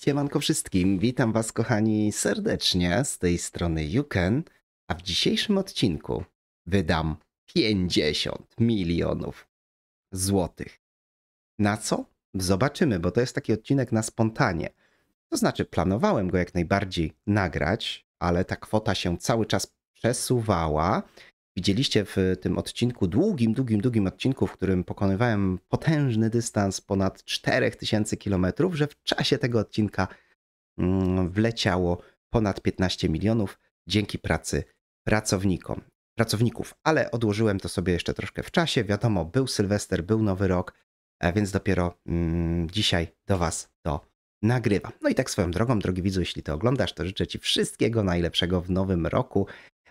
Siemanko wszystkim, witam was kochani serdecznie z tej strony Yuken, a w dzisiejszym odcinku wydam 50 milionów złotych. Na co? Zobaczymy, bo to jest taki odcinek na spontanie. To znaczy, planowałem go jak najbardziej nagrać, ale ta kwota się cały czas przesuwała. Widzieliście w tym odcinku, długim, długim, długim odcinku, w którym pokonywałem potężny dystans ponad 4000 km, że w czasie tego odcinka mm, wleciało ponad 15 milionów dzięki pracy pracownikom, pracowników. Ale odłożyłem to sobie jeszcze troszkę w czasie. Wiadomo, był Sylwester, był Nowy Rok, a więc dopiero mm, dzisiaj do Was to nagrywam. No i tak swoją drogą, drogi widzu, jeśli to oglądasz, to życzę Ci wszystkiego najlepszego w nowym roku.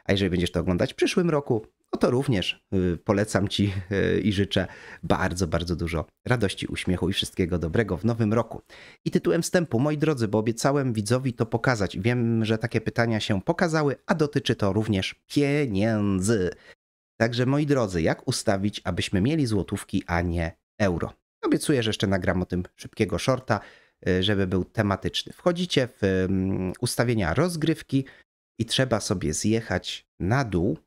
A jeżeli będziesz to oglądać w przyszłym roku, no to również y, polecam Ci y, i życzę bardzo, bardzo dużo radości, uśmiechu i wszystkiego dobrego w nowym roku. I tytułem wstępu, moi drodzy, bo obiecałem widzowi to pokazać. Wiem, że takie pytania się pokazały, a dotyczy to również pieniędzy. Także moi drodzy, jak ustawić, abyśmy mieli złotówki, a nie euro? Obiecuję, że jeszcze nagram o tym szybkiego shorta, y, żeby był tematyczny. Wchodzicie w mm, ustawienia rozgrywki, i trzeba sobie zjechać na dół.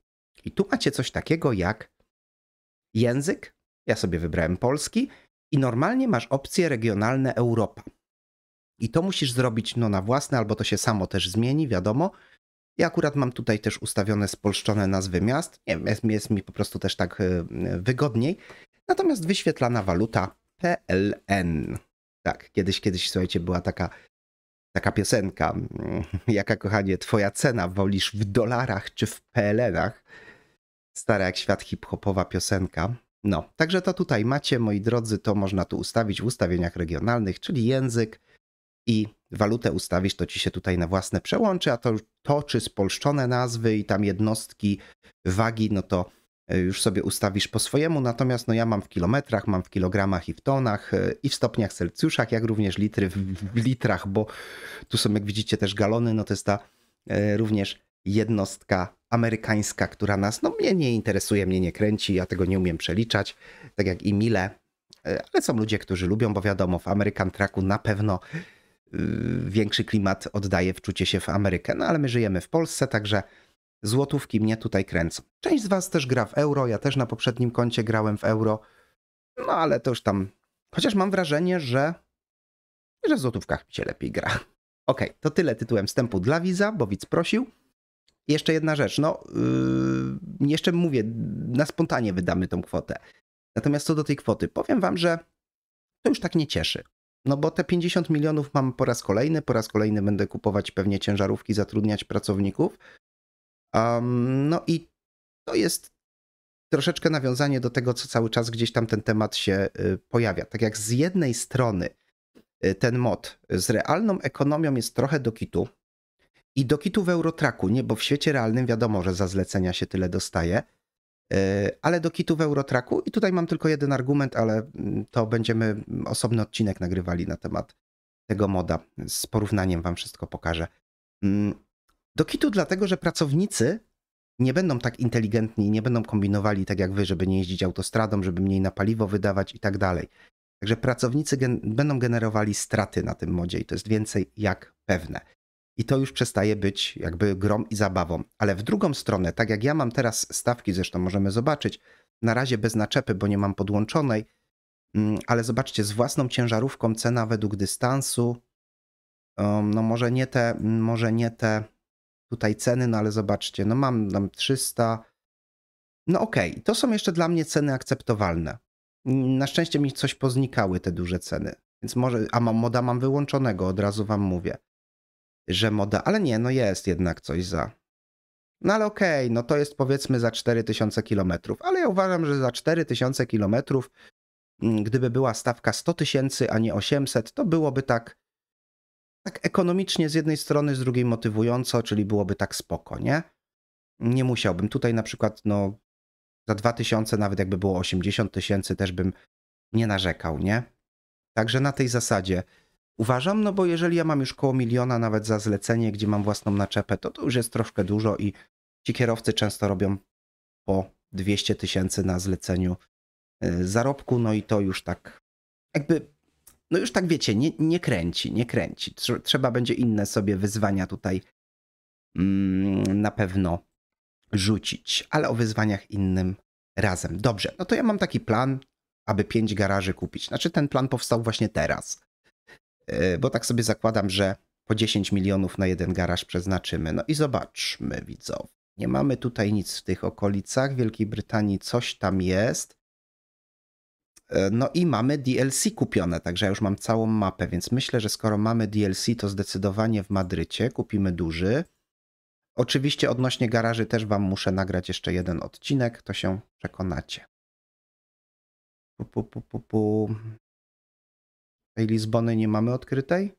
I tu macie coś takiego jak język. Ja sobie wybrałem polski i normalnie masz opcje regionalne Europa. I to musisz zrobić no, na własne, albo to się samo też zmieni, wiadomo. Ja akurat mam tutaj też ustawione spolszczone nazwy miast. Nie wiem, jest, jest mi po prostu też tak y, wygodniej. Natomiast wyświetlana waluta PLN. Tak, kiedyś, kiedyś, słuchajcie, była taka taka piosenka. Mm, jaka, kochanie, twoja cena? Wolisz w dolarach czy w PLN-ach? Stara jak świat hip-hopowa piosenka. No, także to tutaj macie, moi drodzy, to można tu ustawić w ustawieniach regionalnych, czyli język i walutę ustawisz, to ci się tutaj na własne przełączy, a to, to czy spolszczone nazwy i tam jednostki wagi, no to już sobie ustawisz po swojemu, natomiast no ja mam w kilometrach, mam w kilogramach i w tonach e, i w stopniach Celsjuszach, jak również litry w, w litrach, bo tu są jak widzicie też galony, no to jest ta e, również jednostka amerykańska, która nas, no mnie nie interesuje, mnie nie kręci, ja tego nie umiem przeliczać, tak jak i mile, ale są ludzie, którzy lubią, bo wiadomo, w American Trucku na pewno większy klimat oddaje wczucie się w Amerykę, no ale my żyjemy w Polsce, także złotówki mnie tutaj kręcą. Część z Was też gra w euro, ja też na poprzednim koncie grałem w euro, no ale to już tam. Chociaż mam wrażenie, że, że w złotówkach mi się lepiej gra. Ok, to tyle tytułem wstępu dla widza, bo widz prosił. Jeszcze jedna rzecz, no yy, jeszcze mówię, na spontanie wydamy tą kwotę. Natomiast co do tej kwoty, powiem wam, że to już tak nie cieszy. No bo te 50 milionów mam po raz kolejny, po raz kolejny będę kupować pewnie ciężarówki, zatrudniać pracowników. Um, no i to jest troszeczkę nawiązanie do tego, co cały czas gdzieś tam ten temat się y, pojawia. Tak jak z jednej strony y, ten mod z realną ekonomią jest trochę do kitu i do kitu w Eurotraku, nie, bo w świecie realnym wiadomo, że za zlecenia się tyle dostaje, y, ale do kitu w Eurotraku i tutaj mam tylko jeden argument, ale mm, to będziemy osobny odcinek nagrywali na temat tego moda. Z porównaniem wam wszystko pokażę. Do kitu dlatego, że pracownicy nie będą tak inteligentni, nie będą kombinowali tak jak wy, żeby nie jeździć autostradą, żeby mniej na paliwo wydawać i tak dalej. Także pracownicy gen będą generowali straty na tym modzie i to jest więcej jak pewne. I to już przestaje być jakby grom i zabawą. Ale w drugą stronę, tak jak ja mam teraz stawki, zresztą możemy zobaczyć, na razie bez naczepy, bo nie mam podłączonej, mm, ale zobaczcie, z własną ciężarówką cena według dystansu, no może nie te, może nie te tutaj ceny, no ale zobaczcie, no mam tam 300. No okej, okay. to są jeszcze dla mnie ceny akceptowalne. Na szczęście mi coś poznikały te duże ceny. Więc może, a mam moda mam wyłączonego, od razu wam mówię, że moda, ale nie, no jest jednak coś za. No ale okej, okay, no to jest powiedzmy za 4000 kilometrów, ale ja uważam, że za 4000 kilometrów, mm, gdyby była stawka 100 tysięcy, a nie 800, to byłoby tak tak ekonomicznie z jednej strony, z drugiej motywująco, czyli byłoby tak spoko, nie? Nie musiałbym. Tutaj na przykład, no, za 2000, nawet jakby było 80 tysięcy, też bym nie narzekał, nie? Także na tej zasadzie uważam, no bo jeżeli ja mam już koło miliona nawet za zlecenie, gdzie mam własną naczepę, to to już jest troszkę dużo i ci kierowcy często robią po 200 tysięcy na zleceniu y, zarobku, no i to już tak jakby no już tak wiecie, nie, nie kręci, nie kręci. Trzeba będzie inne sobie wyzwania tutaj mm, na pewno rzucić, ale o wyzwaniach innym razem. Dobrze, no to ja mam taki plan, aby pięć garaży kupić. Znaczy ten plan powstał właśnie teraz, e, bo tak sobie zakładam, że po 10 milionów na jeden garaż przeznaczymy. No i zobaczmy, widzowie. Nie mamy tutaj nic w tych okolicach. W Wielkiej Brytanii coś tam jest. E, no i mamy DLC kupione, także ja już mam całą mapę, więc myślę, że skoro mamy DLC, to zdecydowanie w Madrycie kupimy duży. Oczywiście odnośnie garaży też wam muszę nagrać jeszcze jeden odcinek, to się przekonacie. Pu, pu, pu, pu. Tej Lizbony nie mamy odkrytej?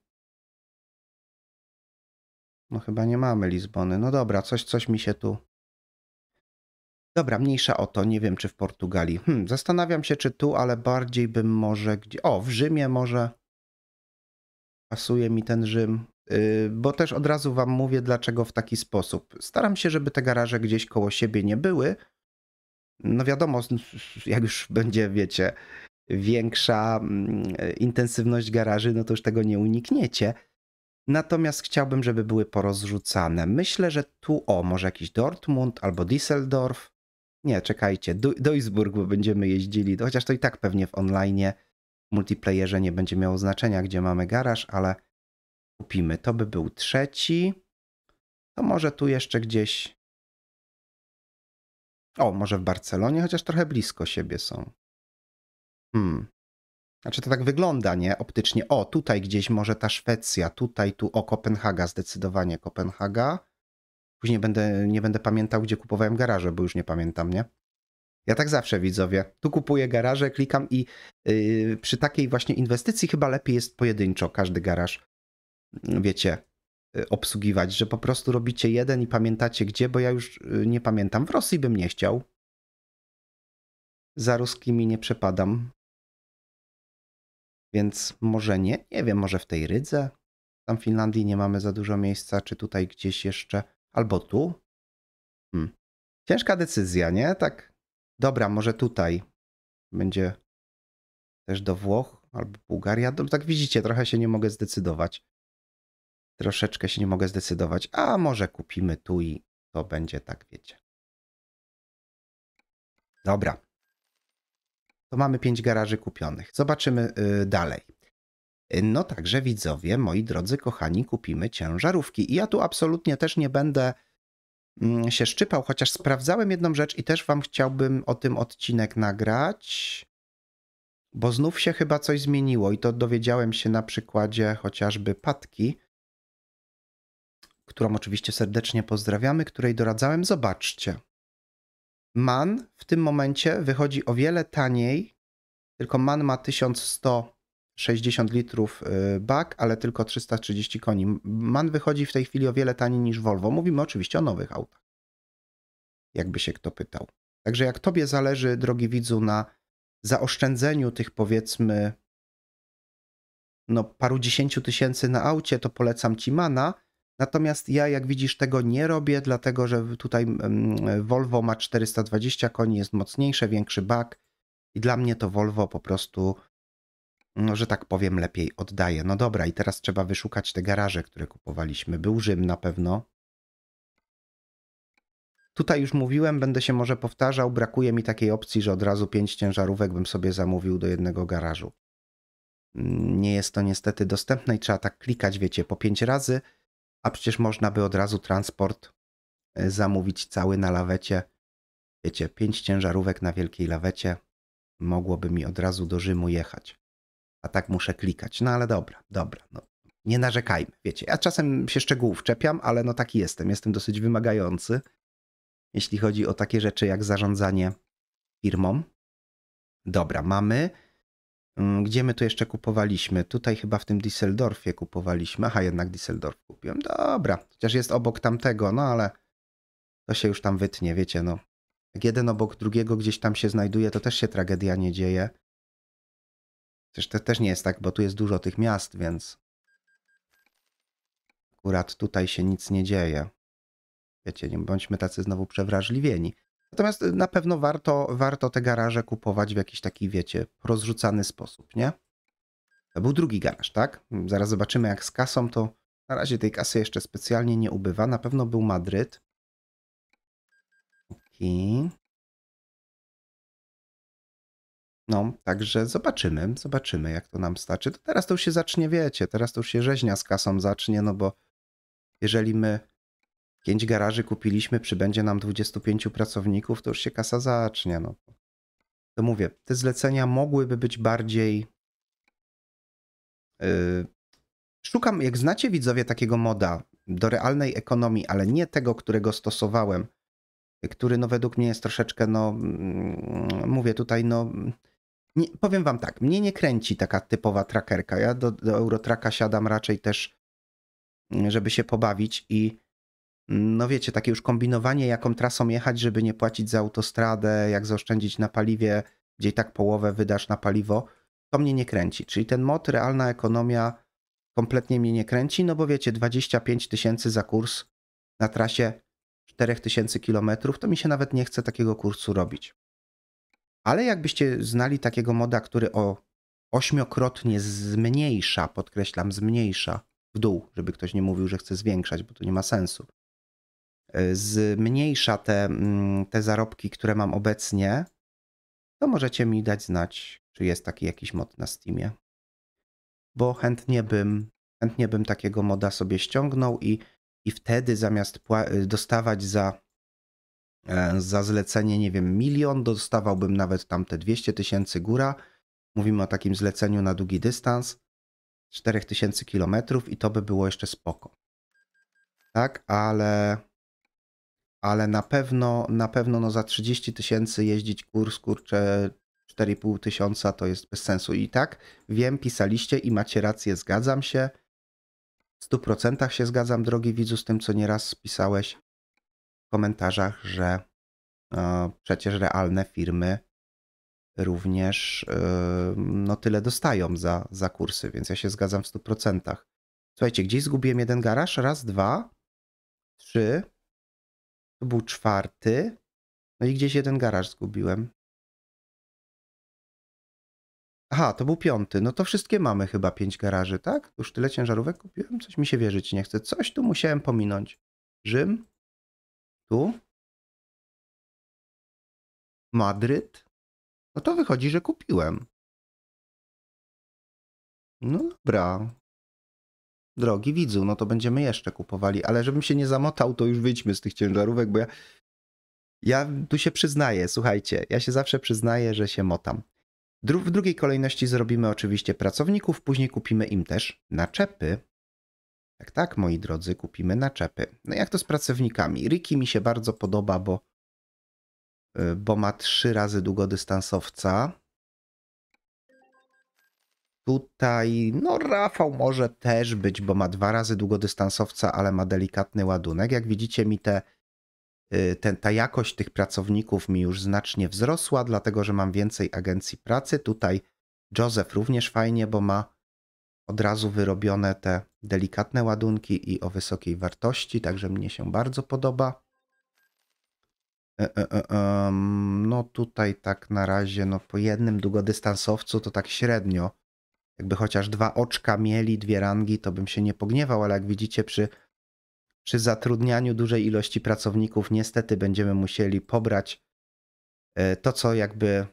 No chyba nie mamy Lizbony. No dobra, coś, coś mi się tu... Dobra, mniejsza o to. Nie wiem, czy w Portugalii. Hmm, zastanawiam się, czy tu, ale bardziej bym może gdzie... O, w Rzymie może... Pasuje mi ten Rzym. Yy, bo też od razu wam mówię, dlaczego w taki sposób. Staram się, żeby te garaże gdzieś koło siebie nie były. No wiadomo, jak już będzie, wiecie, większa mm, intensywność garaży, no to już tego nie unikniecie. Natomiast chciałbym, żeby były porozrzucane. Myślę, że tu, o, może jakiś Dortmund albo Düsseldorf. Nie, czekajcie, Duisburg, bo będziemy jeździli, chociaż to i tak pewnie w online multiplayerze nie będzie miało znaczenia, gdzie mamy garaż, ale kupimy. To by był trzeci. To może tu jeszcze gdzieś. O, może w Barcelonie, chociaż trochę blisko siebie są. Hmm, znaczy to tak wygląda, nie? Optycznie. O, tutaj gdzieś może ta Szwecja, tutaj, tu, o, Kopenhaga, zdecydowanie Kopenhaga. Później będę, nie będę pamiętał, gdzie kupowałem garaże, bo już nie pamiętam, nie? Ja tak zawsze widzowie. Tu kupuję garaże, klikam i yy, przy takiej właśnie inwestycji chyba lepiej jest pojedynczo każdy garaż, wiecie, yy, obsługiwać, że po prostu robicie jeden i pamiętacie gdzie, bo ja już yy, nie pamiętam. W Rosji bym nie chciał. Za ruskimi nie przepadam. Więc może nie, nie wiem, może w tej Rydze. Tam w Finlandii nie mamy za dużo miejsca, czy tutaj gdzieś jeszcze, albo tu. Hmm. Ciężka decyzja, nie? Tak. Dobra, może tutaj będzie też do Włoch albo Bułgaria. Tak widzicie, trochę się nie mogę zdecydować. Troszeczkę się nie mogę zdecydować. A może kupimy tu i to będzie tak, wiecie. Dobra to mamy pięć garaży kupionych. Zobaczymy y, dalej. No także widzowie, moi drodzy kochani, kupimy ciężarówki. I ja tu absolutnie też nie będę mm, się szczypał, chociaż sprawdzałem jedną rzecz i też wam chciałbym o tym odcinek nagrać, bo znów się chyba coś zmieniło i to dowiedziałem się na przykładzie chociażby Patki, którą oczywiście serdecznie pozdrawiamy, której doradzałem. Zobaczcie, MAN w tym momencie wychodzi o wiele taniej, tylko MAN ma 1160 litrów y, bak, ale tylko 330 koni. MAN wychodzi w tej chwili o wiele taniej niż Volvo. Mówimy oczywiście o nowych autach. Jakby się kto pytał. Także jak tobie zależy, drogi widzu, na zaoszczędzeniu tych powiedzmy no paru dziesięciu tysięcy na aucie, to polecam ci Mana. Natomiast ja, jak widzisz, tego nie robię, dlatego że tutaj Volvo ma 420 koni, jest mocniejsze, większy bak i dla mnie to Volvo po prostu, no, że tak powiem, lepiej oddaje. No dobra, i teraz trzeba wyszukać te garaże, które kupowaliśmy. Był Rzym na pewno. Tutaj już mówiłem, będę się może powtarzał, brakuje mi takiej opcji, że od razu pięć ciężarówek bym sobie zamówił do jednego garażu. Nie jest to niestety dostępne i trzeba tak klikać, wiecie, po pięć razy a przecież można by od razu transport e, zamówić cały na lawecie. Wiecie, pięć ciężarówek na wielkiej lawecie mogłoby mi od razu do Rzymu jechać. A tak muszę klikać. No ale dobra, dobra. No. Nie narzekajmy, wiecie. Ja czasem się szczegółów czepiam, ale no taki jestem. Jestem dosyć wymagający, jeśli chodzi o takie rzeczy jak zarządzanie firmą. Dobra, mamy Mm, gdzie my tu jeszcze kupowaliśmy? Tutaj chyba w tym Düsseldorfie kupowaliśmy. Aha, jednak Düsseldorf kupiłem. Dobra, chociaż jest obok tamtego, no ale to się już tam wytnie, wiecie, no. Jak jeden obok drugiego gdzieś tam się znajduje, to też się tragedia nie dzieje. Przecież to też nie jest tak, bo tu jest dużo tych miast, więc akurat tutaj się nic nie dzieje. Wiecie, nie bądźmy tacy znowu przewrażliwieni. Natomiast y, na pewno warto, warto te garaże kupować w jakiś taki, wiecie, rozrzucany sposób, nie? To był drugi garaż, tak? Zaraz zobaczymy jak z kasą, to na razie tej kasy jeszcze specjalnie nie ubywa. Na pewno był Madryt. Okej. No, także zobaczymy, zobaczymy jak to nam starczy. To teraz to już się zacznie, wiecie, teraz to już się rzeźnia z kasą zacznie, no bo jeżeli my 5 garaży kupiliśmy, przybędzie nam 25 pracowników, to już się kasa zacznie, no. To mówię, te zlecenia mogłyby być bardziej Yy, Szukam, jak znacie widzowie takiego moda do realnej ekonomii, ale nie tego, którego stosowałem, który no według mnie jest troszeczkę, no mm, mówię tutaj, no nie, powiem wam tak, mnie nie kręci taka typowa trackerka. Ja do, do Eurotraka siadam raczej też, żeby się pobawić i no wiecie, takie już kombinowanie, jaką trasą jechać, żeby nie płacić za autostradę, jak zaoszczędzić na paliwie, gdzie i tak połowę wydasz na paliwo, to mnie nie kręci. Czyli ten mod, realna ekonomia, kompletnie mnie nie kręci, no bo wiecie, 25 tysięcy za kurs na trasie 4000 kilometrów, to mi się nawet nie chce takiego kursu robić. Ale jakbyście znali takiego moda, który o ośmiokrotnie zmniejsza, podkreślam, zmniejsza w dół, żeby ktoś nie mówił, że chce zwiększać, bo to nie ma sensu. E, zmniejsza te, mm, te zarobki, które mam obecnie, to możecie mi dać znać, czy jest taki jakiś mod na Steamie bo chętnie bym, chętnie bym takiego moda sobie ściągnął i, i wtedy zamiast dostawać za, za zlecenie, nie wiem, milion, dostawałbym nawet tam te 200 tysięcy góra. Mówimy o takim zleceniu na długi dystans, 4000 kilometrów i to by było jeszcze spoko. Tak, ale ale na pewno, na pewno no za 30 tysięcy jeździć kurs, kurczę, 4,5 tysiąca to jest bez sensu. I tak wiem, pisaliście i macie rację, zgadzam się. W 100% się zgadzam, drogi widzu, z tym, co nieraz pisałeś komentarzach, że e, przecież realne firmy również e, no tyle dostają za, za kursy, więc ja się zgadzam w 100%. Słuchajcie, gdzieś zgubiłem jeden garaż? Raz, dwa, trzy. To był czwarty. No i gdzieś jeden garaż zgubiłem. Aha, to był piąty. No to wszystkie mamy chyba pięć garaży, tak? Już tyle ciężarówek kupiłem? Coś mi się wierzyć nie chce. Coś tu musiałem pominąć. Rzym? Tu? Madryt? No to wychodzi, że kupiłem. No dobra. Drogi widzu, no to będziemy jeszcze kupowali, ale żebym się nie zamotał, to już wyjdźmy z tych ciężarówek, bo ja, ja tu się przyznaję, słuchajcie, ja się zawsze przyznaję, że się motam. W drugiej kolejności zrobimy oczywiście pracowników, później kupimy im też naczepy. Tak, tak, moi drodzy, kupimy naczepy. No jak to z pracownikami? Ricky mi się bardzo podoba, bo, y, bo ma trzy razy długodystansowca. Tutaj, no Rafał może też być, bo ma dwa razy długodystansowca, ale ma delikatny ładunek. Jak widzicie mi te Y, ten, ta jakość tych pracowników mi już znacznie wzrosła, dlatego że mam więcej agencji pracy. Tutaj Joseph również fajnie, bo ma od razu wyrobione te delikatne ładunki i o wysokiej wartości, także mnie się bardzo podoba. E, e, e, no tutaj tak na razie, no po jednym długodystansowcu to tak średnio. Jakby chociaż dwa oczka mieli, dwie rangi, to bym się nie pogniewał, ale jak widzicie przy przy zatrudnianiu dużej ilości pracowników niestety będziemy musieli pobrać to, co jakby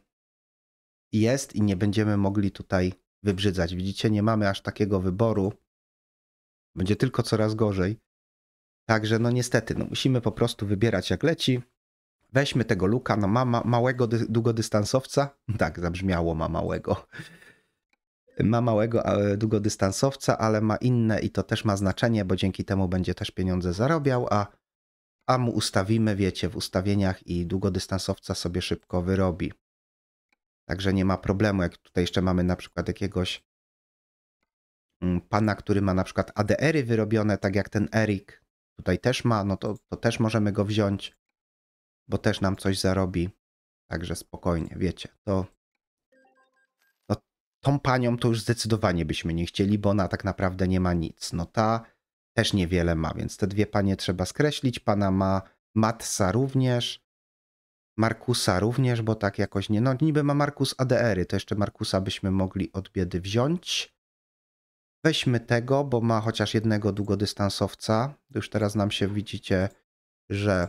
jest i nie będziemy mogli tutaj wybrzydzać. Widzicie, nie mamy aż takiego wyboru. Będzie tylko coraz gorzej. Także no niestety, no musimy po prostu wybierać jak leci. Weźmy tego luka, no ma, ma małego długodystansowca. Tak, zabrzmiało ma małego ma małego długodystansowca, ale ma inne i to też ma znaczenie, bo dzięki temu będzie też pieniądze zarabiał, a, a mu ustawimy, wiecie, w ustawieniach i długodystansowca sobie szybko wyrobi. Także nie ma problemu, jak tutaj jeszcze mamy na przykład jakiegoś mm, pana, który ma na przykład ADR-y wyrobione, tak jak ten Erik tutaj też ma, no to, to też możemy go wziąć, bo też nam coś zarobi. Także spokojnie, wiecie, to tą panią to już zdecydowanie byśmy nie chcieli, bo ona tak naprawdę nie ma nic. No ta też niewiele ma, więc te dwie panie trzeba skreślić. Pana ma Matsa również, Markusa również, bo tak jakoś nie. No niby ma Markus ADR-y, to jeszcze Markusa byśmy mogli od biedy wziąć. Weźmy tego, bo ma chociaż jednego długodystansowca. Już teraz nam się widzicie, że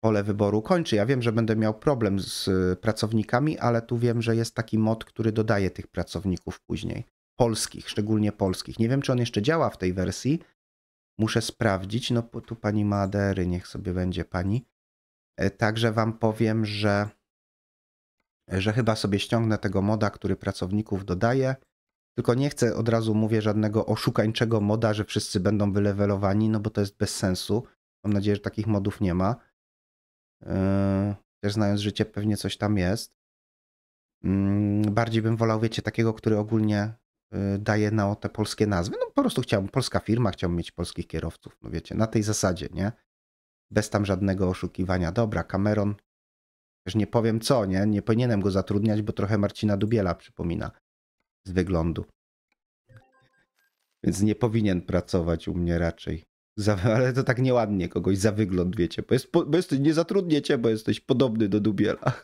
pole wyboru kończy. Ja wiem, że będę miał problem z y, pracownikami, ale tu wiem, że jest taki mod, który dodaje tych pracowników później. Polskich, szczególnie polskich. Nie wiem, czy on jeszcze działa w tej wersji. Muszę sprawdzić. No tu pani Madery, niech sobie będzie pani. E, także wam powiem, że, że chyba sobie ściągnę tego moda, który pracowników dodaje. Tylko nie chcę od razu mówię żadnego oszukańczego moda, że wszyscy będą wylewelowani, no bo to jest bez sensu. Mam nadzieję, że takich modów nie ma. Yy, też znając życie, pewnie coś tam jest. Mm, bardziej bym wolał, wiecie, takiego, który ogólnie daje na te polskie nazwy. No po prostu chciałbym, polska firma, chciałbym mieć polskich kierowców, no wiecie, na tej zasadzie, nie? Bez tam żadnego oszukiwania. Dobra, Cameron, też nie powiem co, nie? Nie powinienem go zatrudniać, bo trochę Marcina Dubiela przypomina z wyglądu. Więc nie powinien pracować u mnie raczej. Za, ale to tak nieładnie kogoś za wygląd, wiecie, bo, jest, bo jesteś, nie zatrudniecie, bo jesteś podobny do Dubiela.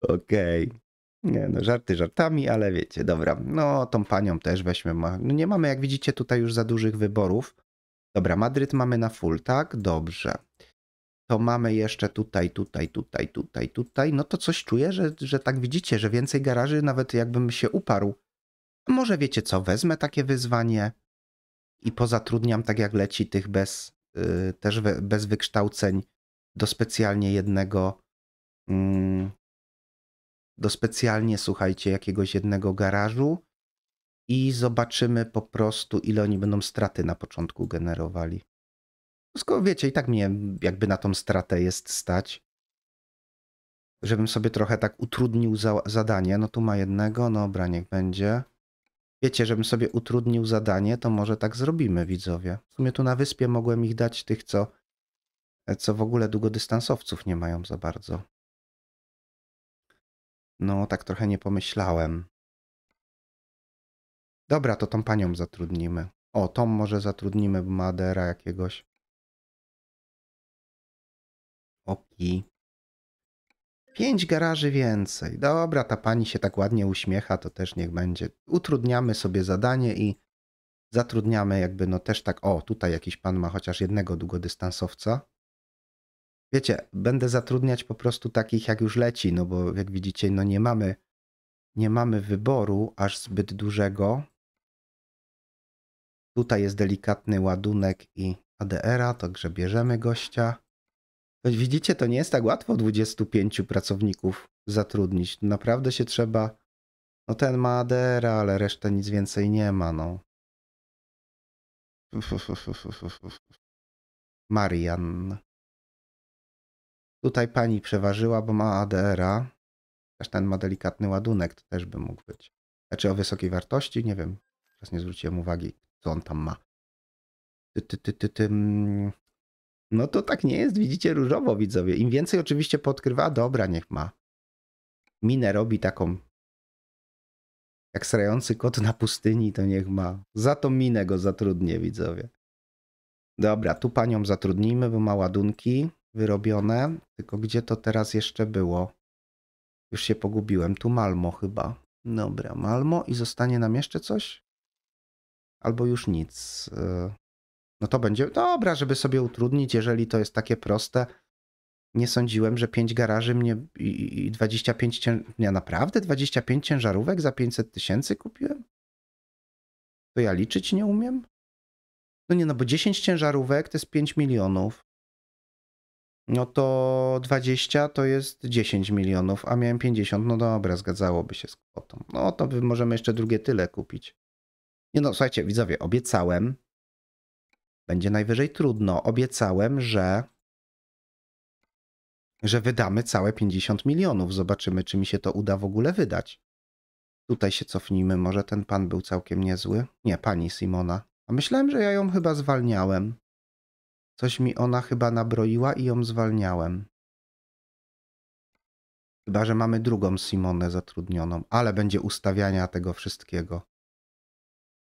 Okej. Okay. Nie, no żarty żartami, ale wiecie, dobra. No tą panią też weźmy. No nie mamy, jak widzicie, tutaj już za dużych wyborów. Dobra, Madryt mamy na full, tak? Dobrze. To mamy jeszcze tutaj, tutaj, tutaj, tutaj, tutaj. No to coś czuję, że, że tak widzicie, że więcej garaży, nawet jakbym się uparł. Może wiecie co, wezmę takie wyzwanie i pozatrudniam tak jak leci tych bez, yy, też we, bez wykształceń do specjalnie jednego, yy, do specjalnie, słuchajcie, jakiegoś jednego garażu i zobaczymy po prostu, ile oni będą straty na początku generowali. Skoro wiecie, i tak mnie jakby na tą stratę jest stać. Żebym sobie trochę tak utrudnił za, zadanie. No tu ma jednego, no dobra, niech będzie. Wiecie, żebym sobie utrudnił zadanie, to może tak zrobimy, widzowie. W sumie tu na wyspie mogłem ich dać tych, co, co w ogóle długodystansowców nie mają za bardzo. No, tak trochę nie pomyślałem. Dobra, to tą panią zatrudnimy. O, tą może zatrudnimy, Madera jakiegoś. Oki. Pięć garaży więcej. Dobra, ta pani się tak ładnie uśmiecha, to też niech będzie. Utrudniamy sobie zadanie i zatrudniamy jakby no też tak, o tutaj jakiś pan ma chociaż jednego długodystansowca. Wiecie, będę zatrudniać po prostu takich jak już leci, no bo jak widzicie, no nie mamy, nie mamy wyboru aż zbyt dużego. Tutaj jest delikatny ładunek i ADR-a, także bierzemy gościa. Widzicie, to nie jest tak łatwo 25 pracowników zatrudnić. Naprawdę się trzeba. No ten ma ADR, ale resztę nic więcej nie ma, no. Marian. Tutaj pani przeważyła, bo ma ADR-a. Też ten ma delikatny ładunek, to też by mógł być. Znaczy o wysokiej wartości, nie wiem. Teraz nie zwróciłem uwagi, co on tam ma. Ty, ty, ty, ty. Mm. No to tak nie jest, widzicie, różowo widzowie. Im więcej oczywiście podkrywa, dobra, niech ma. Minę robi taką jak srający kot na pustyni, to niech ma. Za tą minę go zatrudnię, widzowie. Dobra, tu panią zatrudnijmy, bo ma ładunki wyrobione. Tylko gdzie to teraz jeszcze było? Już się pogubiłem. Tu Malmo chyba. Dobra, Malmo i zostanie nam jeszcze coś? Albo już nic. Y, no to będzie dobra, żeby sobie utrudnić, jeżeli to jest takie proste. Nie sądziłem, że 5 garaży mnie i 25 ciężarówek. Nie, naprawdę 25 ciężarówek za 500 tysięcy kupiłem? To ja liczyć nie umiem? No nie, no bo 10 ciężarówek to jest 5 milionów. No to 20 to jest 10 milionów, a miałem 50. No dobra, zgadzałoby się z kwotą. No to możemy jeszcze drugie tyle kupić. Nie no, słuchajcie, widzowie, obiecałem, będzie najwyżej trudno. Obiecałem, że że wydamy całe 50 milionów. Zobaczymy, czy mi się to uda w ogóle wydać. Tutaj się cofnijmy. Może ten pan był całkiem niezły. Nie, pani Simona. A myślałem, że ja ją chyba zwalniałem. Coś mi ona chyba nabroiła i ją zwalniałem. Chyba, że mamy drugą Simonę zatrudnioną, ale będzie ustawiania tego wszystkiego.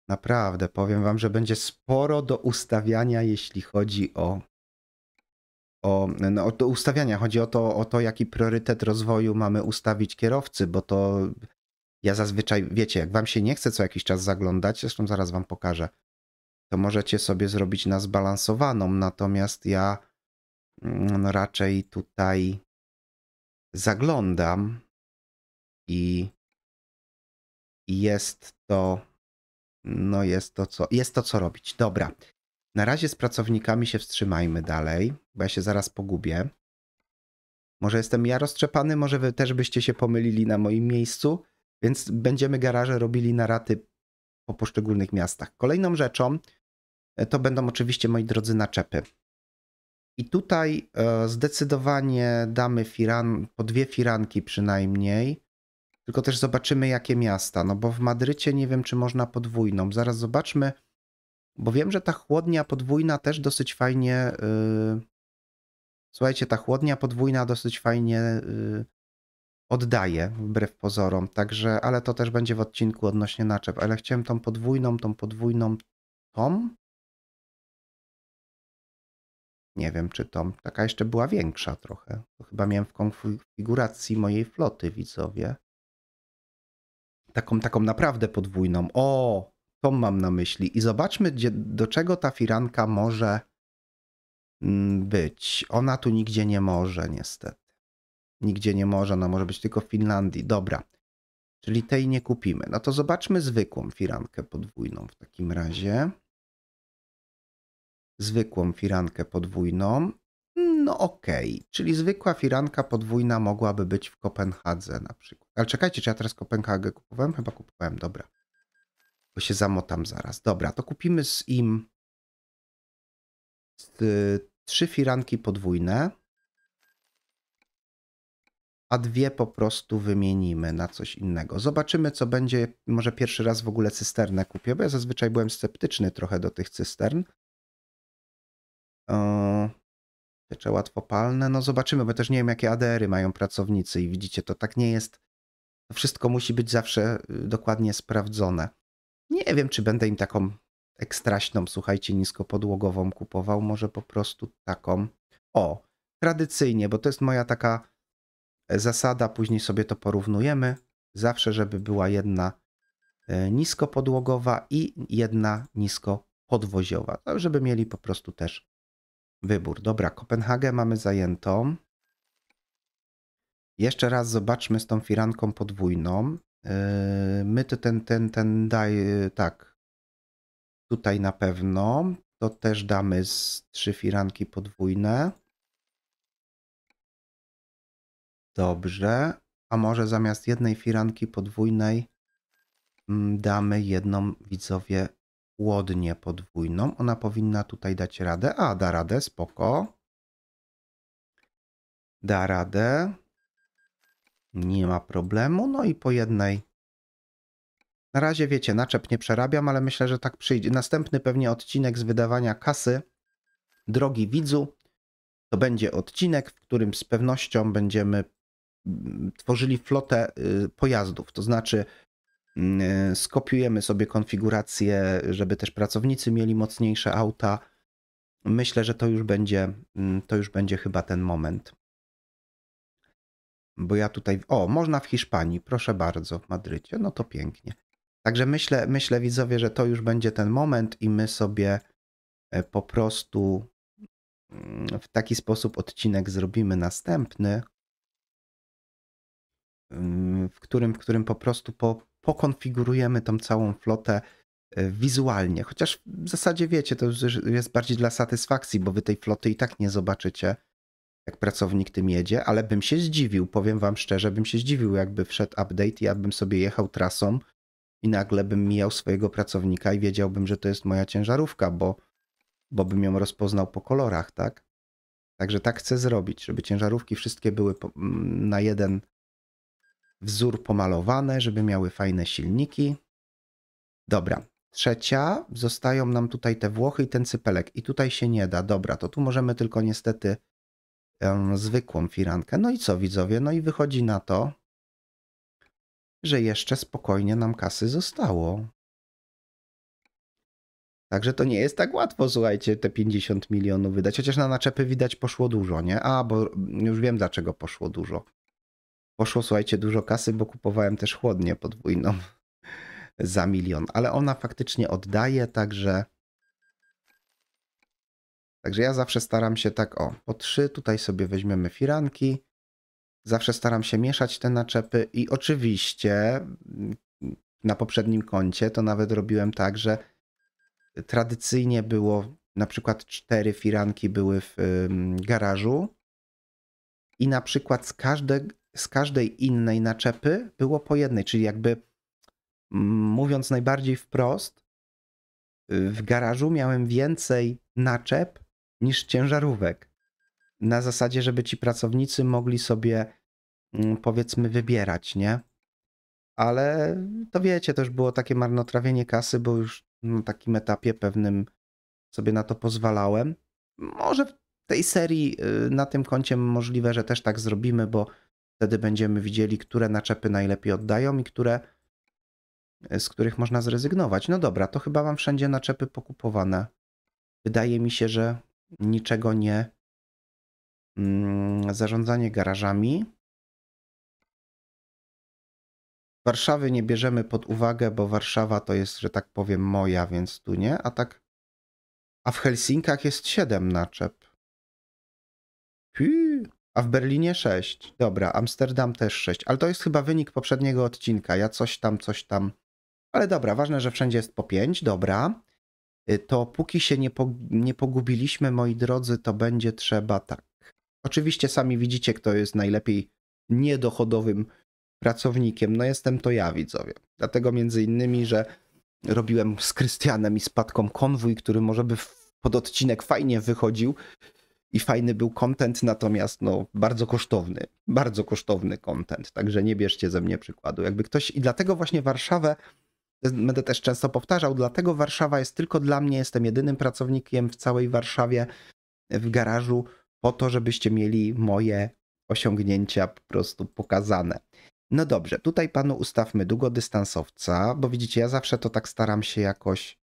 Naprawdę, powiem wam, że będzie sporo do ustawiania, jeśli chodzi o, o, no, o ustawiania. Chodzi o to, o to, jaki priorytet rozwoju mamy ustawić kierowcy, bo to Ja zazwyczaj, wiecie, jak wam się nie chce co jakiś czas zaglądać, zresztą zaraz wam pokażę, to możecie sobie zrobić na zbalansowaną, natomiast ja no, raczej tutaj zaglądam i jest to, no jest to co, jest to co robić. Dobra. Na razie z pracownikami się wstrzymajmy dalej, bo ja się zaraz pogubię. Może jestem ja roztrzepany, może wy też byście się pomylili na moim miejscu, więc będziemy garaże robili na raty po poszczególnych miastach. Kolejną rzeczą e, to będą oczywiście, moi drodzy, naczepy. I tutaj e, zdecydowanie damy firan, po dwie firanki przynajmniej. Tylko też zobaczymy, jakie miasta. No bo w Madrycie nie wiem, czy można podwójną. Zaraz zobaczmy, bo wiem, że ta chłodnia podwójna też dosyć fajnie. Yy... Słuchajcie, ta chłodnia podwójna dosyć fajnie yy... oddaje, wbrew pozorom. Także, ale to też będzie w odcinku odnośnie naczep. Ale chciałem tą podwójną, tą podwójną, tą. Nie wiem, czy tą. Taka jeszcze była większa trochę. To chyba miałem w konfiguracji mojej floty, widzowie. Taką, taką naprawdę podwójną. O, tą mam na myśli. I zobaczmy, gdzie, do czego ta firanka może mm, być. Ona tu nigdzie nie może, niestety. Nigdzie nie może, ona może być tylko w Finlandii. Dobra. Czyli tej nie kupimy. No to zobaczmy zwykłą firankę podwójną w takim razie. Zwykłą firankę podwójną. No okej, okay. czyli zwykła firanka podwójna mogłaby być w Kopenhadze na przykład. Ale czekajcie, czy ja teraz Kopenhagę kupowałem? Chyba kupowałem, dobra. Bo się zamotam zaraz. Dobra, to kupimy z im z, y, trzy firanki podwójne, a dwie po prostu wymienimy na coś innego. Zobaczymy, co będzie. Może pierwszy raz w ogóle cysternę kupię, bo ja zazwyczaj byłem sceptyczny trochę do tych cystern. Piecze łatwopalne, no zobaczymy, bo też nie wiem, jakie ADR-y mają pracownicy i widzicie, to tak nie jest. To wszystko musi być zawsze y, dokładnie sprawdzone. Nie wiem, czy będę im taką ekstraśną, słuchajcie, niskopodłogową kupował, może po prostu taką. O, tradycyjnie, bo to jest moja taka e, zasada, później sobie to porównujemy. Zawsze, żeby była jedna e, niskopodłogowa i jedna niskopodwoziowa, tak żeby mieli po prostu też Wybór. Dobra, Kopenhagę mamy zajętą. Jeszcze raz zobaczmy z tą firanką podwójną. Yy, my to ten, ten, ten daj, tak. Tutaj na pewno. To też damy z trzy firanki podwójne. Dobrze. A może zamiast jednej firanki podwójnej mm, damy jedną widzowie chłodnię podwójną. Ona powinna tutaj dać radę. A, da radę, spoko. Da radę. Nie ma problemu. No i po jednej. Na razie wiecie, naczep nie przerabiam, ale myślę, że tak przyjdzie. Następny pewnie odcinek z wydawania kasy. Drogi widzu, to będzie odcinek, w którym z pewnością będziemy mm, tworzyli flotę y, pojazdów. To znaczy skopiujemy sobie konfigurację, żeby też pracownicy mieli mocniejsze auta. Myślę, że to już będzie, mm, to już będzie chyba ten moment. Bo ja tutaj. O, można w Hiszpanii, proszę bardzo, w Madrycie. No to pięknie. Także myślę, myślę, widzowie, że to już będzie ten moment i my sobie e, po prostu mm, w taki sposób odcinek zrobimy następny, w którym, w którym po prostu po, pokonfigurujemy tą całą flotę e, wizualnie. Chociaż w zasadzie wiecie, to jest bardziej dla satysfakcji, bo wy tej floty i tak nie zobaczycie, jak pracownik tym jedzie, ale bym się zdziwił, powiem wam szczerze, bym się zdziwił, jakby wszedł update i ja bym sobie jechał trasą i nagle bym mijał swojego pracownika i wiedziałbym, że to jest moja ciężarówka, bo, bo bym ją rozpoznał po kolorach, tak? Także tak chcę zrobić, żeby ciężarówki wszystkie były na jeden wzór pomalowane, żeby miały fajne silniki. Dobra, trzecia, zostają nam tutaj te Włochy i ten cypelek. I tutaj się nie da. Dobra, to tu możemy tylko niestety um, zwykłą firankę. No i co widzowie? No i wychodzi na to, że jeszcze spokojnie nam kasy zostało. Także to nie jest tak łatwo, słuchajcie, te 50 milionów wydać. Chociaż na naczepy widać poszło dużo, nie? A, bo już wiem dlaczego poszło dużo. Poszło, słuchajcie, dużo kasy, bo kupowałem też chłodnię podwójną za milion, ale ona faktycznie oddaje, także Także ja zawsze staram się tak, o, po trzy tutaj sobie weźmiemy firanki. Zawsze staram się mieszać te naczepy i oczywiście mm, na poprzednim koncie to nawet robiłem tak, że tradycyjnie było na przykład cztery firanki były w garażu i na przykład z, każde, z każdej innej naczepy było po jednej, czyli jakby mówiąc najbardziej wprost, w garażu miałem więcej naczep niż ciężarówek. Na zasadzie, żeby ci pracownicy mogli sobie mm, powiedzmy wybierać, nie? Ale to wiecie, to już było takie marnotrawienie kasy, bo już na takim etapie pewnym sobie na to pozwalałem. Może w tej serii y, na tym koncie możliwe, że też tak zrobimy, bo wtedy będziemy widzieli, które naczepy najlepiej oddają i które z których można zrezygnować. No dobra, to chyba mam wszędzie naczepy pokupowane. Wydaje mi się, że niczego nie. Mm, zarządzanie garażami. Warszawy nie bierzemy pod uwagę, bo Warszawa to jest, że tak powiem, moja, więc tu nie. A tak. A w Helsinkach jest 7 naczep. Pii. A w Berlinie 6. Dobra, Amsterdam też 6. Ale to jest chyba wynik poprzedniego odcinka. Ja coś tam, coś tam. Ale dobra, ważne, że wszędzie jest po 5. Dobra. Y, to póki się nie, po, nie pogubiliśmy, moi drodzy, to będzie trzeba tak. Oczywiście sami widzicie, kto jest najlepiej niedochodowym pracownikiem. No jestem to ja, widzowie. Dlatego między innymi, że robiłem z Krystianem i z Patką konwój, który może by pod odcinek fajnie wychodził i fajny był content, natomiast no bardzo kosztowny, bardzo kosztowny content, także nie bierzcie ze mnie przykładu. Jakby ktoś i dlatego właśnie Warszawę będę też często powtarzał, dlatego Warszawa jest tylko dla mnie, jestem jedynym pracownikiem w całej Warszawie w garażu, po to, żebyście mieli moje osiągnięcia po prostu pokazane. No dobrze, tutaj panu ustawmy długodystansowca, bo widzicie, ja zawsze to tak staram się jakoś.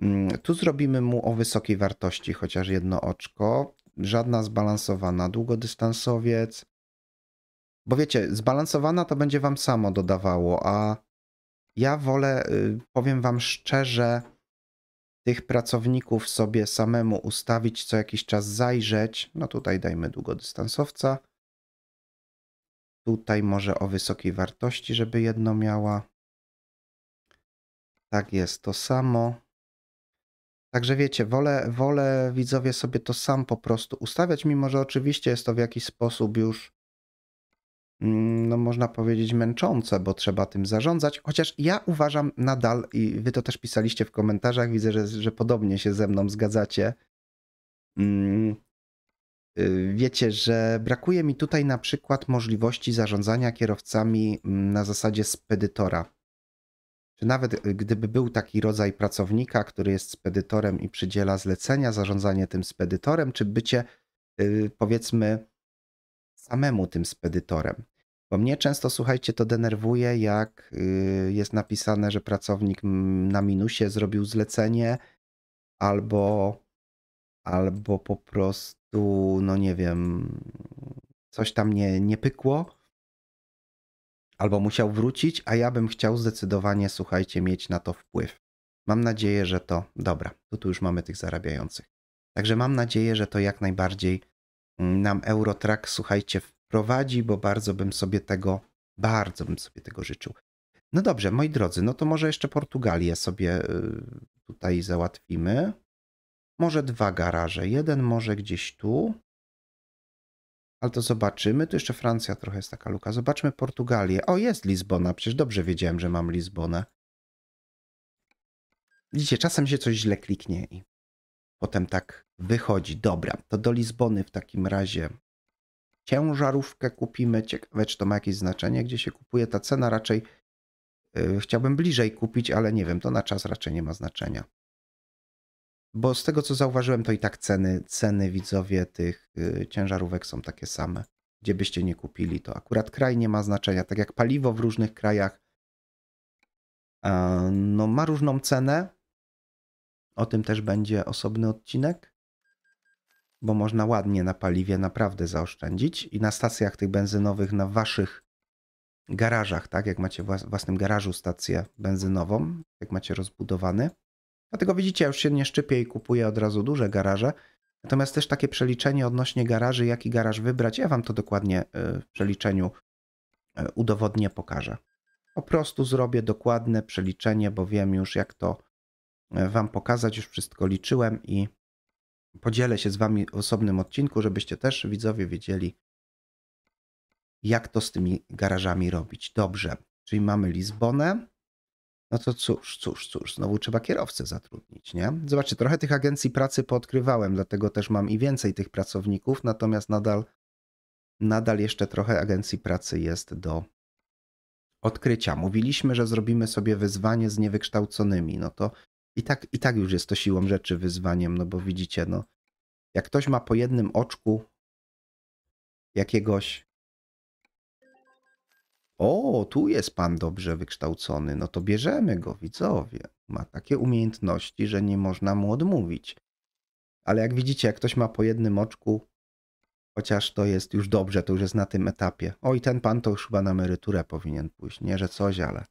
Mm, tu zrobimy mu o wysokiej wartości chociaż jedno oczko. Żadna zbalansowana długodystansowiec. Bo wiecie, zbalansowana to będzie wam samo dodawało, a ja wolę, y, powiem Wam szczerze, tych pracowników sobie samemu ustawić, co jakiś czas zajrzeć. No tutaj dajmy długodystansowca. Tutaj może o wysokiej wartości, żeby jedno miała. Tak jest, to samo. Także wiecie, wolę, wolę widzowie sobie to sam po prostu ustawiać, mimo że oczywiście jest to w jakiś sposób już Mm, no można powiedzieć, męczące, bo trzeba tym zarządzać. Chociaż ja uważam nadal, i wy to też pisaliście w komentarzach, widzę, że, że podobnie się ze mną zgadzacie. Mm, y, wiecie, że brakuje mi tutaj na przykład możliwości zarządzania kierowcami mm, na zasadzie spedytora. Czy nawet y, gdyby był taki rodzaj pracownika, który jest spedytorem i przydziela zlecenia, zarządzanie tym spedytorem, czy bycie y, powiedzmy samemu tym spedytorem. Bo mnie często, słuchajcie, to denerwuje, jak y, jest napisane, że pracownik na minusie zrobił zlecenie, albo, albo po prostu, no nie wiem, coś tam nie, nie pykło, albo musiał wrócić, a ja bym chciał zdecydowanie, słuchajcie, mieć na to wpływ. Mam nadzieję, że to, dobra, to tu już mamy tych zarabiających. Także mam nadzieję, że to jak najbardziej nam Eurotrack, słuchajcie, wprowadzi, bo bardzo bym sobie tego, bardzo bym sobie tego życzył. No dobrze, moi drodzy, no to może jeszcze Portugalię sobie y, tutaj załatwimy. Może dwa garaże. Jeden może gdzieś tu. Ale to zobaczymy. Tu jeszcze Francja trochę jest taka luka. Zobaczmy Portugalię. O, jest Lizbona. Przecież dobrze wiedziałem, że mam Lizbonę. Widzicie, czasem się coś źle kliknie i Potem tak wychodzi. Dobra, to do Lizbony w takim razie ciężarówkę kupimy. Ciekawe, czy to ma jakieś znaczenie, gdzie się kupuje. Ta cena raczej yy, chciałbym bliżej kupić, ale nie wiem, to na czas raczej nie ma znaczenia. Bo z tego, co zauważyłem, to i tak ceny, ceny widzowie tych yy, ciężarówek są takie same. Gdzie byście nie kupili, to akurat kraj nie ma znaczenia. Tak jak paliwo w różnych krajach no, ma różną cenę, o tym też będzie osobny odcinek, bo można ładnie na paliwie naprawdę zaoszczędzić i na stacjach tych benzynowych na waszych garażach, tak? Jak macie w własnym garażu stację benzynową, jak macie rozbudowany. Dlatego widzicie, ja już się nie szczypię i kupuję od razu duże garaże. Natomiast też takie przeliczenie odnośnie garaży, jaki garaż wybrać, ja wam to dokładnie y, w przeliczeniu y, udowodnię, pokażę. Po prostu zrobię dokładne przeliczenie, bo wiem już jak to y, wam pokazać, już wszystko liczyłem i podzielę się z wami w osobnym odcinku, żebyście też widzowie wiedzieli, jak to z tymi garażami robić. Dobrze, czyli mamy Lizbonę. No to cóż, cóż, cóż, znowu trzeba kierowcę zatrudnić, nie? Zobaczcie, trochę tych agencji pracy poodkrywałem, dlatego też mam i więcej tych pracowników, natomiast nadal, nadal jeszcze trochę agencji pracy jest do odkrycia. Mówiliśmy, że zrobimy sobie wyzwanie z niewykształconymi, no to i tak, i tak już jest to siłą rzeczy wyzwaniem, no bo widzicie, no jak ktoś ma po jednym oczku jakiegoś o, tu jest pan dobrze wykształcony, no to bierzemy go, widzowie. Ma takie umiejętności, że nie można mu odmówić. Ale jak widzicie, jak ktoś ma po jednym oczku, chociaż to jest już dobrze, to już jest na tym etapie. Oj, ten pan to już chyba na emeryturę powinien pójść. Nie, że coś, ale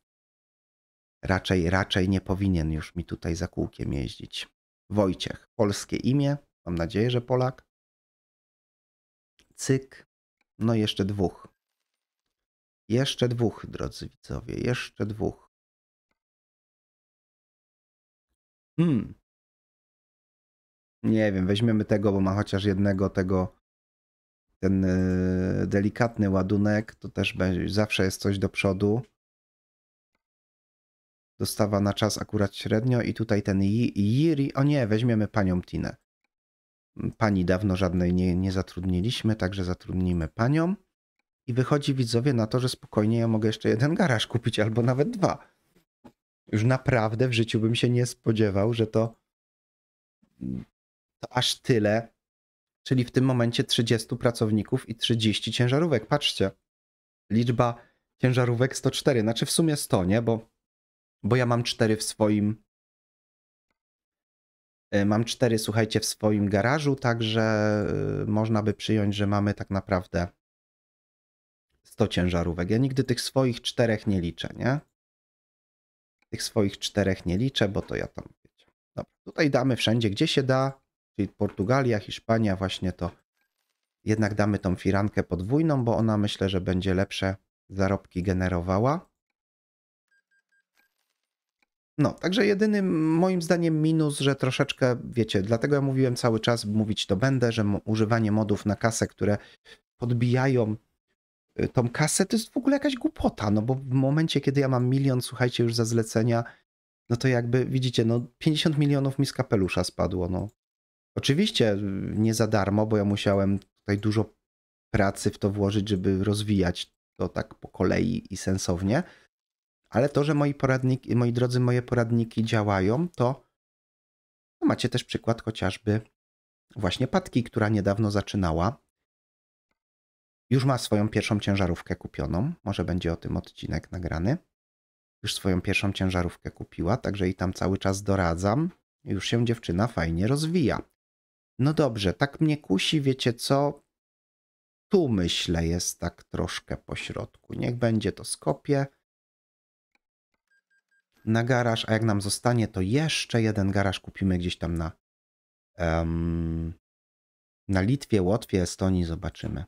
raczej, raczej nie powinien już mi tutaj za kółkiem jeździć. Wojciech, polskie imię, mam nadzieję, że Polak. Cyk, no jeszcze dwóch. Jeszcze dwóch, drodzy widzowie, jeszcze dwóch. Hmm. Nie wiem, weźmiemy tego, bo ma chociaż jednego tego, ten yy, delikatny ładunek, to też będzie, zawsze jest coś do przodu. Dostawa na czas akurat średnio i tutaj ten Yiri, o nie, weźmiemy panią Tinę. Pani dawno żadnej nie, nie zatrudniliśmy, także zatrudnimy panią. I wychodzi widzowie na to, że spokojnie ja mogę jeszcze jeden garaż kupić albo nawet dwa. Już naprawdę w życiu bym się nie spodziewał, że to, to aż tyle. Czyli w tym momencie 30 pracowników i 30 ciężarówek. Patrzcie. Liczba ciężarówek 104. Znaczy w sumie 100, nie? Bo, bo ja mam 4 w swoim. E, mam 4, słuchajcie, w swoim garażu, także e, można by przyjąć, że mamy tak naprawdę 100 ciężarówek. Ja nigdy tych swoich czterech nie liczę, nie? Tych swoich czterech nie liczę, bo to ja tam, wiecie. Dobra, tutaj damy wszędzie, gdzie się da, czyli Portugalia, Hiszpania, właśnie to jednak damy tą firankę podwójną, bo ona myślę, że będzie lepsze zarobki generowała. No, także jedyny moim zdaniem minus, że troszeczkę, wiecie, dlatego ja mówiłem cały czas, mówić to będę, że używanie modów na kasę, które podbijają tą kasę, to jest w ogóle jakaś głupota, no bo w momencie, kiedy ja mam milion, słuchajcie, już za zlecenia, no to jakby widzicie, no 50 milionów mi z kapelusza spadło, no. Oczywiście y, nie za darmo, bo ja musiałem tutaj dużo pracy w to włożyć, żeby rozwijać to tak po kolei i sensownie, ale to, że moi poradniki, moi drodzy, moje poradniki działają, to no macie też przykład chociażby właśnie Patki, która niedawno zaczynała już ma swoją pierwszą ciężarówkę kupioną. Może będzie o tym odcinek nagrany. Już swoją pierwszą ciężarówkę kupiła, także i tam cały czas doradzam. Już się dziewczyna fajnie rozwija. No dobrze, tak mnie kusi, wiecie co? Tu myślę jest tak troszkę po środku. Niech będzie to Skopie. Na garaż, a jak nam zostanie, to jeszcze jeden garaż kupimy gdzieś tam na, um, na Litwie, Łotwie, Estonii, zobaczymy.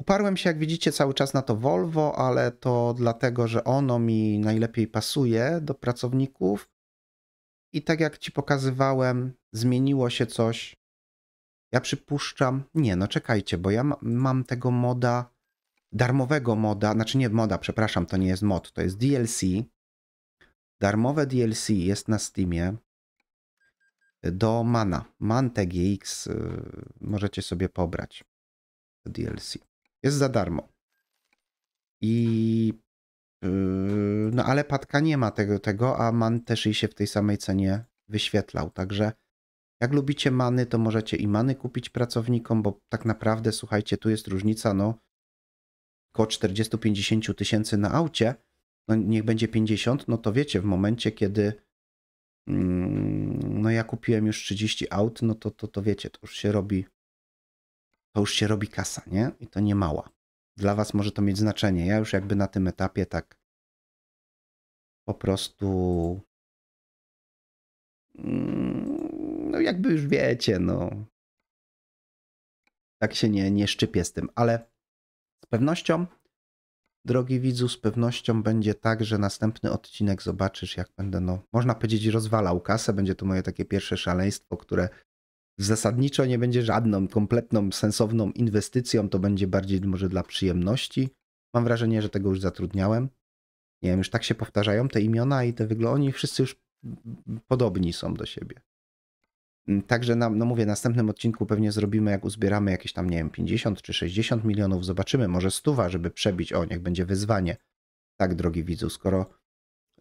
Uparłem się, jak widzicie, cały czas na to Volvo, ale to dlatego, że ono mi najlepiej pasuje do pracowników. I tak jak ci pokazywałem, zmieniło się coś. Ja przypuszczam, nie, no czekajcie, bo ja mam tego moda, darmowego moda, znaczy nie moda, przepraszam, to nie jest mod, to jest DLC. Darmowe DLC jest na Steamie do Mana. Man TGX y, możecie sobie pobrać. DLC. Jest za darmo. I yy, no ale Patka nie ma tego, tego, a man też jej się w tej samej cenie wyświetlał. Także jak lubicie many, to możecie i many kupić pracownikom, bo tak naprawdę, słuchajcie, tu jest różnica, no około 40-50 tysięcy na aucie, no niech będzie 50, no to wiecie, w momencie, kiedy mm, no ja kupiłem już 30 aut, no to, to, to wiecie, to już się robi to już się robi kasa, nie? I to nie mała. dla Was może to mieć znaczenie. Ja już jakby na tym etapie tak po prostu. Mm, no, jakby już wiecie, no. Tak się nie, nie szczypię z tym, ale z pewnością, drogi widzu, z pewnością będzie tak, że następny odcinek zobaczysz, jak będę, no, można powiedzieć, rozwalał kasę. Będzie to moje takie pierwsze szaleństwo, które zasadniczo nie będzie żadną kompletną, sensowną inwestycją, to będzie bardziej może dla przyjemności. Mam wrażenie, że tego już zatrudniałem. Nie wiem, już tak się powtarzają te imiona i te wyglądy, oni wszyscy już podobni są do siebie. Mm, także, na, no mówię, następnym odcinku pewnie zrobimy, jak uzbieramy jakieś tam, nie wiem, 50 czy 60 milionów, zobaczymy, może stuwa, żeby przebić, o, niech będzie wyzwanie. Tak, drogi widzu, skoro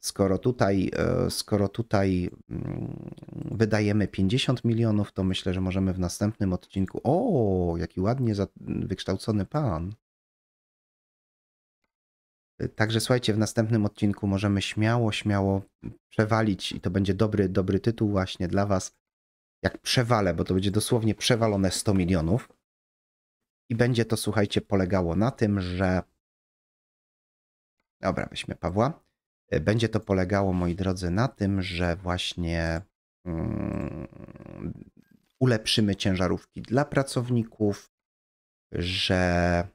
Skoro tutaj, e, skoro tutaj mm, wydajemy 50 milionów, to myślę, że możemy w następnym odcinku. O, jaki ładnie wykształcony pan. E, także słuchajcie, w następnym odcinku możemy śmiało, śmiało przewalić i to będzie dobry, dobry tytuł właśnie dla was. Jak przewalę, bo to będzie dosłownie przewalone 100 milionów. I będzie to, słuchajcie, polegało na tym, że. Dobra, weźmy Pawła. Będzie to polegało, moi drodzy, na tym, że właśnie um, ulepszymy ciężarówki dla pracowników, że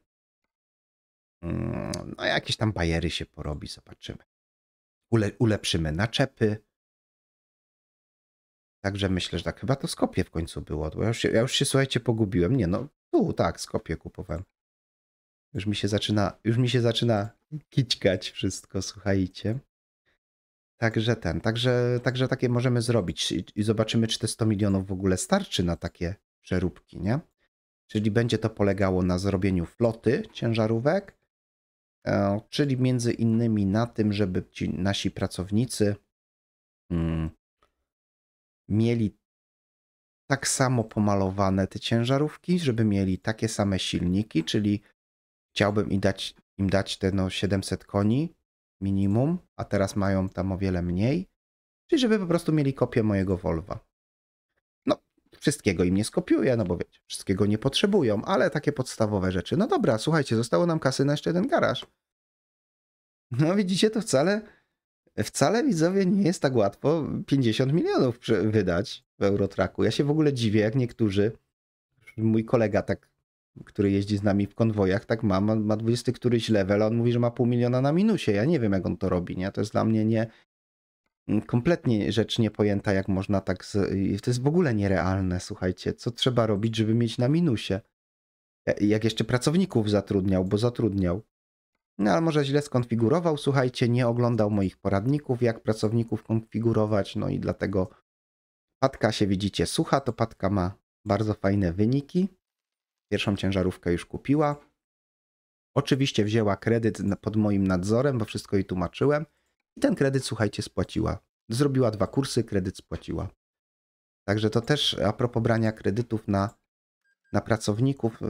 um, no jakieś tam bajery się porobi, zobaczymy. Ule, ulepszymy naczepy. Także myślę, że tak chyba to Skopie w końcu było. Bo ja już, się, ja już się, słuchajcie, pogubiłem. Nie no, tu tak, Skopie kupowałem. Już mi się zaczyna, już mi się zaczyna kićkać wszystko, słuchajcie. Także ten, także, także takie możemy zrobić i, i zobaczymy, czy te 100 milionów w ogóle starczy na takie przeróbki, nie? Czyli będzie to polegało na zrobieniu floty ciężarówek, e, czyli między innymi na tym, żeby ci nasi pracownicy hmm, mieli tak samo pomalowane te ciężarówki, żeby mieli takie same silniki, czyli chciałbym im dać, im dać te no 700 koni minimum, a teraz mają tam o wiele mniej. Czyli żeby po prostu mieli kopię mojego Volva. No, wszystkiego im nie skopiuję, no bo wiecie, wszystkiego nie potrzebują, ale takie podstawowe rzeczy. No dobra, słuchajcie, zostało nam kasy na jeszcze jeden garaż. No widzicie, to wcale, wcale widzowie nie jest tak łatwo 50 milionów wydać w Eurotraku. Ja się w ogóle dziwię, jak niektórzy, mój kolega tak który jeździ z nami w konwojach, tak ma, ma, ma 20 któryś level, a on mówi, że ma pół miliona na minusie. Ja nie wiem, jak on to robi, nie? To jest dla mnie nie kompletnie rzecz niepojęta, jak można tak. Z... To jest w ogóle nierealne, słuchajcie. Co trzeba robić, żeby mieć na minusie? Jak jeszcze pracowników zatrudniał, bo zatrudniał. No ale może źle skonfigurował, słuchajcie, nie oglądał moich poradników, jak pracowników konfigurować, no i dlatego Patka się widzicie sucha, to Patka ma bardzo fajne wyniki. Pierwszą ciężarówkę już kupiła. Oczywiście wzięła kredyt pod moim nadzorem, bo wszystko jej tłumaczyłem. I ten kredyt, słuchajcie, spłaciła. Zrobiła dwa kursy, kredyt spłaciła. Także to też a propos brania kredytów na, na pracowników,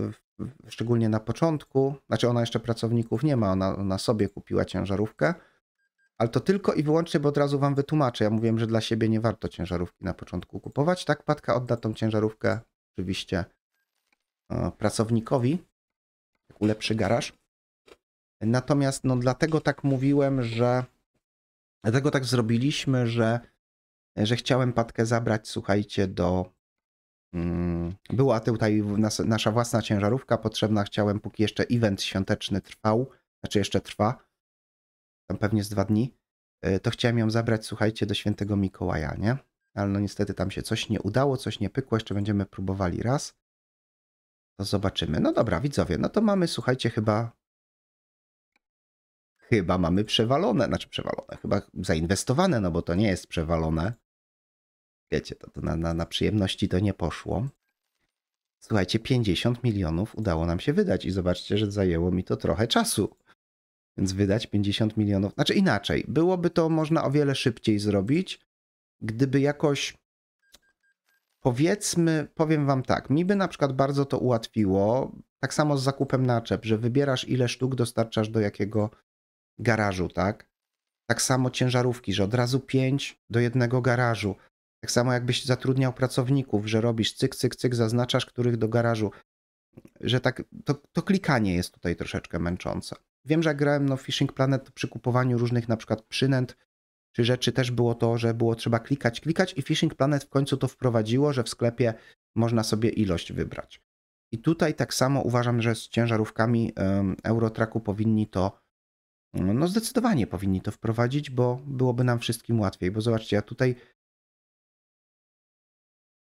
szczególnie na początku. Znaczy, ona jeszcze pracowników nie ma, ona, ona sobie kupiła ciężarówkę. Ale to tylko i wyłącznie, bo od razu wam wytłumaczę. Ja mówiłem, że dla siebie nie warto ciężarówki na początku kupować. Tak, Patka odda tą ciężarówkę oczywiście pracownikowi, jak ulepszy garaż. Natomiast no dlatego tak mówiłem, że dlatego tak zrobiliśmy, że, że chciałem Patkę zabrać, słuchajcie, do mm, była tutaj nas, nasza własna ciężarówka potrzebna. Chciałem, póki jeszcze event świąteczny trwał, znaczy jeszcze trwa, tam pewnie z dwa dni, e, to chciałem ją zabrać, słuchajcie, do świętego Mikołaja, nie? Ale no niestety tam się coś nie udało, coś nie pykło, jeszcze będziemy próbowali raz. To zobaczymy. No dobra, widzowie, no to mamy, słuchajcie, chyba. Chyba mamy przewalone, znaczy przewalone, chyba zainwestowane, no bo to nie jest przewalone. Wiecie, to, to na, na, na przyjemności to nie poszło. Słuchajcie, 50 milionów udało nam się wydać i zobaczcie, że zajęło mi to trochę czasu. Więc wydać 50 milionów, znaczy inaczej, byłoby to można o wiele szybciej zrobić, gdyby jakoś Powiedzmy, powiem wam tak, mi by na przykład bardzo to ułatwiło, tak samo z zakupem naczep, że wybierasz ile sztuk dostarczasz do jakiego garażu, tak? Tak samo ciężarówki, że od razu pięć do jednego garażu. Tak samo jakbyś zatrudniał pracowników, że robisz cyk, cyk, cyk, zaznaczasz, których do garażu. że tak, to, to klikanie jest tutaj troszeczkę męczące. Wiem, że jak grałem no Fishing Planet, przy kupowaniu różnych na przykład przynęt czy rzeczy też było to, że było trzeba klikać, klikać i Fishing Planet w końcu to wprowadziło, że w sklepie można sobie ilość wybrać. I tutaj tak samo uważam, że z ciężarówkami Eurotraku powinni to, no zdecydowanie powinni to wprowadzić, bo byłoby nam wszystkim łatwiej. Bo zobaczcie, ja tutaj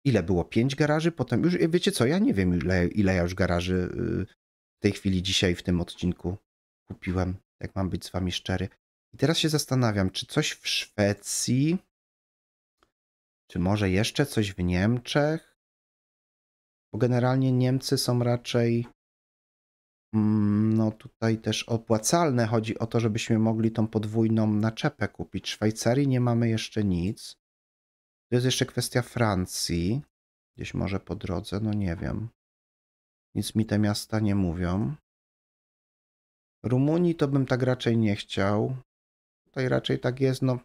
ile było? Pięć garaży? Potem już, wiecie co, ja nie wiem ile, ile ja już garaży y, w tej chwili dzisiaj w tym odcinku kupiłem, jak mam być z wami szczery. I teraz się zastanawiam, czy coś w Szwecji, czy może jeszcze coś w Niemczech? Bo generalnie Niemcy są raczej mm, no tutaj też opłacalne. Chodzi o to, żebyśmy mogli tą podwójną naczepę kupić. W Szwajcarii nie mamy jeszcze nic. To jest jeszcze kwestia Francji. Gdzieś może po drodze, no nie wiem. Nic mi te miasta nie mówią. Rumunii to bym tak raczej nie chciał. Tutaj raczej tak jest, no.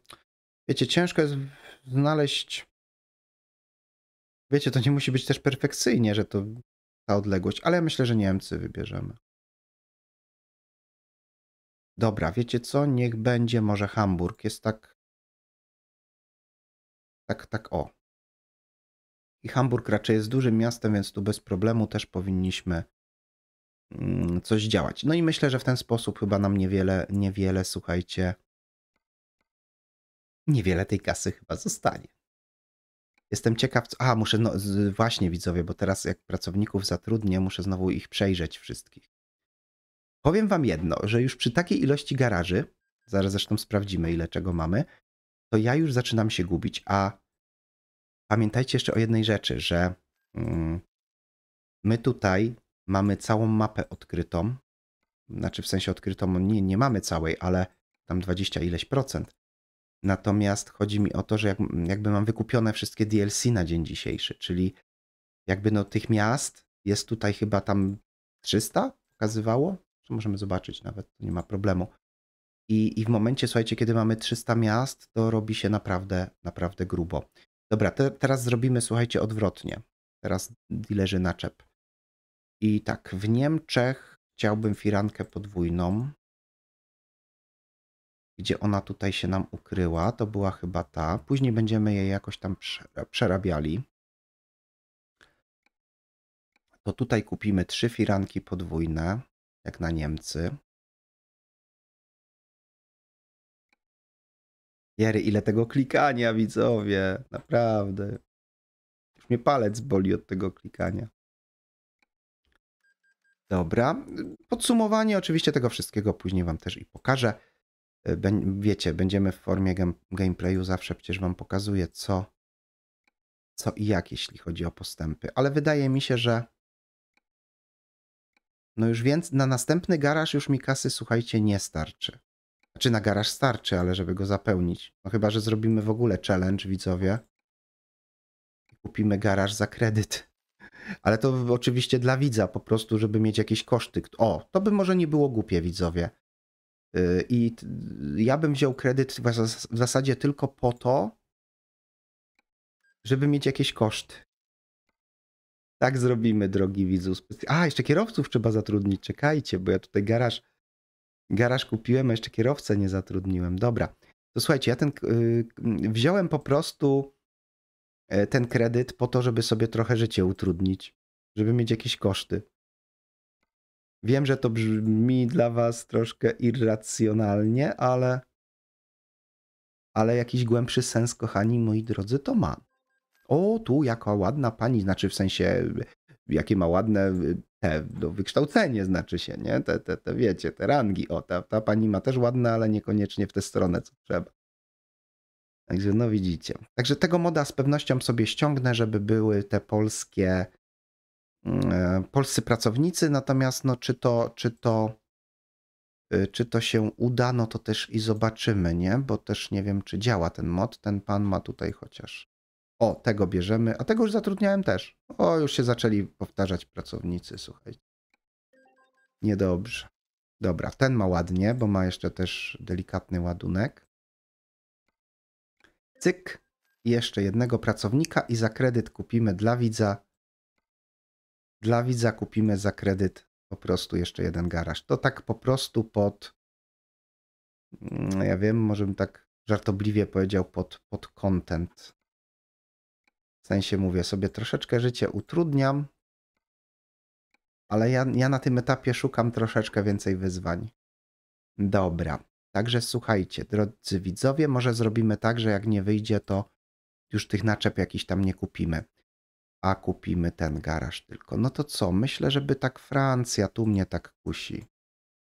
Wiecie, ciężko jest znaleźć. Wiecie, to nie musi być też perfekcyjnie, że to ta odległość, ale ja myślę, że Niemcy wybierzemy. Dobra, wiecie co? Niech będzie może Hamburg. Jest tak. Tak, tak, o. I Hamburg raczej jest dużym miastem, więc tu bez problemu też powinniśmy mm, coś działać. No i myślę, że w ten sposób chyba nam niewiele, niewiele, słuchajcie, niewiele tej kasy chyba zostanie. Jestem ciekaw, co... A, muszę, no właśnie widzowie, bo teraz jak pracowników zatrudnię, muszę znowu ich przejrzeć wszystkich. Powiem wam jedno, że już przy takiej ilości garaży, zaraz zresztą sprawdzimy ile czego mamy, to ja już zaczynam się gubić, a pamiętajcie jeszcze o jednej rzeczy, że mm, my tutaj mamy całą mapę odkrytą, znaczy w sensie odkrytą, nie, nie mamy całej, ale tam 20 ileś procent. Natomiast chodzi mi o to, że jak, jakby mam wykupione wszystkie DLC na dzień dzisiejszy, czyli jakby no tych miast jest tutaj chyba tam 300 pokazywało, co możemy zobaczyć nawet, nie ma problemu. I, I w momencie, słuchajcie, kiedy mamy 300 miast, to robi się naprawdę, naprawdę grubo. Dobra, te, teraz zrobimy, słuchajcie, odwrotnie. Teraz dealerzy naczep. I tak, w Niemczech chciałbym firankę podwójną gdzie ona tutaj się nam ukryła. To była chyba ta. Później będziemy jej jakoś tam przerabiali. To tutaj kupimy trzy firanki podwójne, jak na Niemcy. Jery, ile tego klikania, widzowie. Naprawdę. Już mnie palec boli od tego klikania. Dobra. Podsumowanie oczywiście tego wszystkiego później Wam też i pokażę wiecie, będziemy w formie gameplayu, zawsze przecież wam pokazuję co, co i jak, jeśli chodzi o postępy. Ale wydaje mi się, że no już więc na następny garaż już mi kasy, słuchajcie, nie starczy. Znaczy na garaż starczy, ale żeby go zapełnić. No chyba, że zrobimy w ogóle challenge, widzowie. Kupimy garaż za kredyt. Ale to oczywiście dla widza, po prostu, żeby mieć jakieś koszty. O, to by może nie było głupie, widzowie. Y, I ja bym wziął kredyt w zasadzie tylko po to, żeby mieć jakieś koszty. Tak zrobimy, drogi widzu. A, jeszcze kierowców trzeba zatrudnić. Czekajcie, bo ja tutaj garaż, garaż kupiłem, a jeszcze kierowcę nie zatrudniłem. Dobra. To słuchajcie, ja ten yy, wziąłem po prostu e, ten kredyt po to, żeby sobie trochę życie utrudnić, żeby mieć jakieś koszty. Wiem, że to brzmi dla was troszkę irracjonalnie, ale, ale jakiś głębszy sens, kochani moi drodzy, to ma. O, tu jaka ładna pani, znaczy w sensie, jakie ma ładne te, no, wykształcenie, znaczy się, nie? Te, te, te wiecie, te rangi. O, ta, ta pani ma też ładne, ale niekoniecznie w tę stronę, co trzeba. Także no widzicie. Także tego moda z pewnością sobie ściągnę, żeby były te polskie polscy pracownicy, natomiast no, czy, to, czy, to, y, czy to się uda, no to też i zobaczymy, nie? Bo też nie wiem, czy działa ten mod. Ten pan ma tutaj chociaż. O, tego bierzemy, a tego już zatrudniałem też. O, już się zaczęli powtarzać pracownicy, słuchajcie. Niedobrze. Dobra, ten ma ładnie, bo ma jeszcze też delikatny ładunek. Cyk. Jeszcze jednego pracownika i za kredyt kupimy dla widza Dla widza kupimy za kredyt po prostu jeszcze jeden garaż. To tak po prostu pod, mm, ja wiem, może bym tak żartobliwie powiedział, pod, pod content. W sensie mówię sobie, troszeczkę życie utrudniam, ale ja, ja na tym etapie szukam troszeczkę więcej wyzwań. Dobra. Także słuchajcie, drodzy widzowie, może zrobimy tak, że jak nie wyjdzie, to już tych naczep jakiś tam nie kupimy. A kupimy ten garaż tylko. No to co? Myślę, żeby tak Francja, tu mnie tak kusi.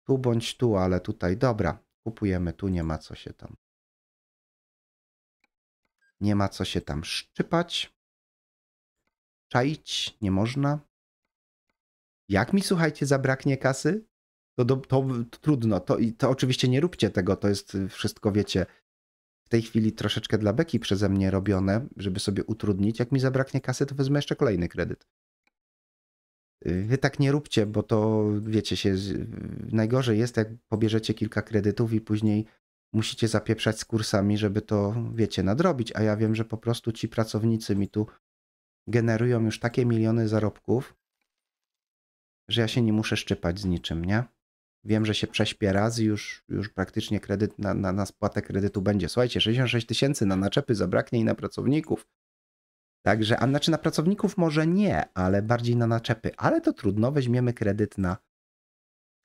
Tu bądź tu, ale tutaj, dobra, kupujemy tu, nie ma co się tam. Nie ma co się tam szczypać. Czaić nie można. Jak mi, słuchajcie, zabraknie kasy? To, to, to, trudno. To, to oczywiście nie róbcie tego, to jest wszystko, wiecie, tej chwili troszeczkę dla beki przeze mnie robione, żeby sobie utrudnić. Jak mi zabraknie kasy, to wezmę jeszcze kolejny kredyt. Wy tak nie róbcie, bo to wiecie się, najgorzej jest, jak pobierzecie kilka kredytów i później musicie zapieprzać z kursami, żeby to, wiecie, nadrobić. A ja wiem, że po prostu ci pracownicy mi tu generują już takie miliony zarobków, że ja się nie muszę szczypać z niczym, nie? Wiem, że się prześpię raz i już, już praktycznie kredyt na, na, na spłatę kredytu będzie. Słuchajcie, 66 tysięcy na naczepy zabraknie i na pracowników. Także, a znaczy na pracowników może nie, ale bardziej na naczepy. Ale to trudno, weźmiemy kredyt na.